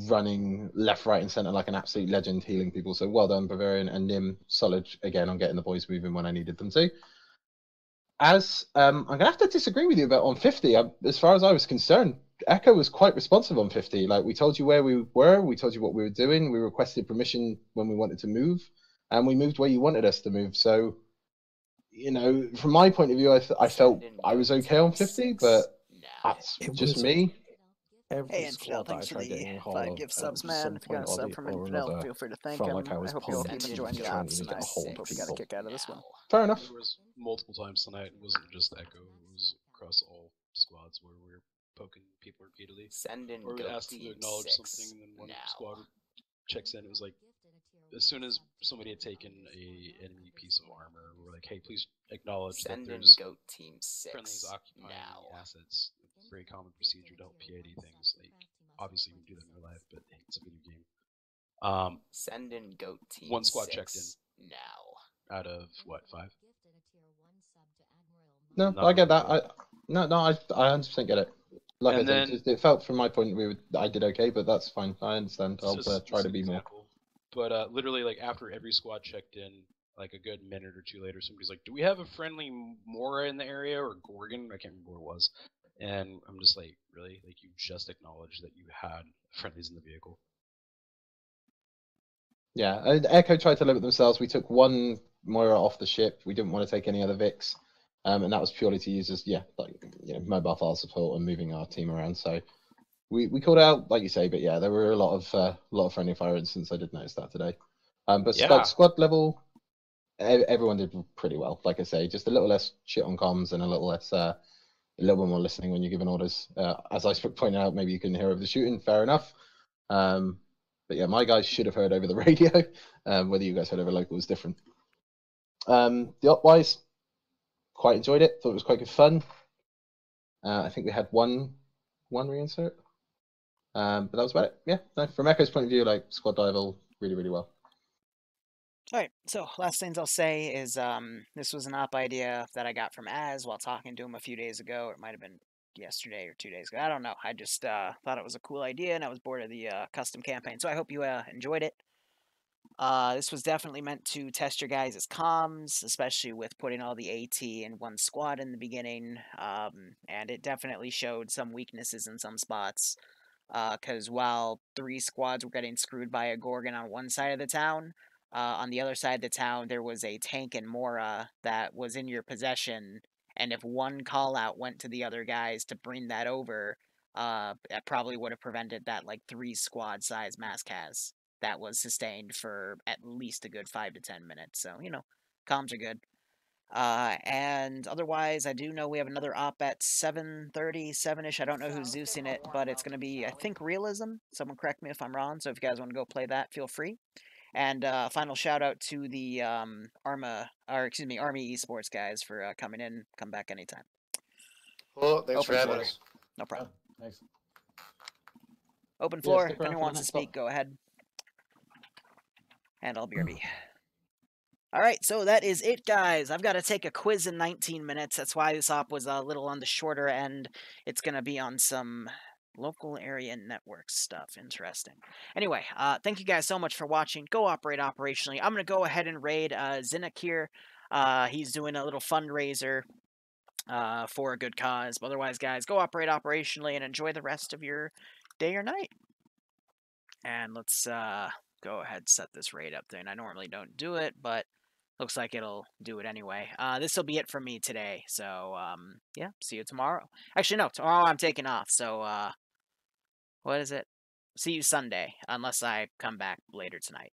running left, right, and center like an absolute legend, healing people. So well done, Bavarian and Nim. Solid again on getting the boys moving when I needed them to. As um, I'm gonna have to disagree with you about on 50. I, as far as I was concerned, Echo was quite responsive on 50. Like we told you where we were, we told you what we were doing. We requested permission when we wanted to move, and we moved where you wanted us to move. So, you know, from my point of view, I, th- I felt I was okay on 50, but that's It just was- me. Every Hey, Infidel, squad that thanks for tried the hold five gift subs, man. If you got a sub from or Infidel, feel free to thank him. like I I hope you all pulling keep teeth enjoying the trying ops, to and get I a hold of hope you got a kick out of this one. Fair enough. There was multiple times tonight. It wasn't just Echo. It was across all squads where we were poking people repeatedly. Send in or we goat asked them to acknowledge six something, and then one now. squad checks in. It was like as soon as somebody had taken a enemy piece of armor, we were like, "Hey, please acknowledge Send that in there's goat team friendlies occupying now. assets." It's a very common procedure to help PID things. Like obviously we do that in real life, but it's a video game. Um, Send in goat team one squad checked in now. out of what five? No, Not I get that. I no, no, I I 100% get it. Like And I then- said, it felt from my point of view, I did okay, but that's fine. I understand. I'll It's uh, try to an be more. But uh, literally, like after every squad checked in, like a good minute or two later, somebody's like, "Do we have a friendly Mora in the area or Gorgon?" I can't remember what it was. And I'm just like, really? Like you just acknowledged that you had friendlies in the vehicle. Yeah, and Echo tried to limit themselves. We took one Mora off the ship. We didn't want to take any other Vics, um, and that was purely to use as yeah, like you know, mobile file support and moving our team around. So we we called out like you say, but yeah, there were a lot of uh, lot of friendly fire incidents. I did notice that today. Um, but Yeah. like squad level, everyone did pretty well. Like I say, just a little less shit on comms and a little less. Uh, a little bit more listening when you're giving orders. Uh, as I pointed out, maybe you can hear over the shooting. Fair enough. Um, but yeah, my guys should have heard over the [LAUGHS] radio. Um, whether you guys heard over local is different. Um, the op wise, quite enjoyed it. Thought it was quite good fun. Uh, I think we had one one reinsert. Um, but that was about it. Yeah, no, from Echo's point of view, like squad level, really, really well. All right. So last things I'll say is um, this was an op idea that I got from Az while talking to him a few days ago. It might have been yesterday or two days ago. I don't know. I just uh, thought it was a cool idea, and I was bored of the uh, custom campaign. So I hope you uh, enjoyed it. Uh, this was definitely meant to test your guys' comms, especially with putting all the AT in one squad in the beginning. Um, and it definitely showed some weaknesses in some spots. Because while three squads were getting screwed by a Gorgon on one side of the town, uh, on the other side of the town there was a tank and Mora that was in your possession. And if one call out went to the other guys to bring that over, uh, that probably would have prevented that like three squad size mass cas that was sustained for at least a good five to ten minutes. So you know, comms are good. Uh, and otherwise, I do know we have another op at 7.30, 7-ish. I don't know who's Zeusing it, but it's going to be, I think, Realism. Someone correct me if I'm wrong. So if you guys want to go play that, feel free. And uh, final shout out to the um, Arma, or excuse me, Army Esports guys for uh, coming in. Come back anytime. Well, thanks Open for having floor. us. No problem. Thanks. Open floor. stick if anyone wants to speak, go ahead. And I'll be BRB. All right, so that is it, guys. I've got to take a quiz in 19 minutes. That's why this op was a little on the shorter end. It's going to be on some local area network stuff. Interesting. Anyway, uh, thank you guys so much for watching. Go operate operationally. I'm going to go ahead and raid uh, Zinnik here. Uh, he's doing a little fundraiser uh, for a good cause. But otherwise, guys, go operate operationally and enjoy the rest of your day or night. And let's uh, go ahead set this raid up there. And I normally don't do it, but looks like it'll do it anyway. Uh, this will be it for me today. So um, yeah, see you tomorrow. Actually, no, tomorrow I'm taking off. So uh, what is it? See you Sunday, unless I come back later tonight.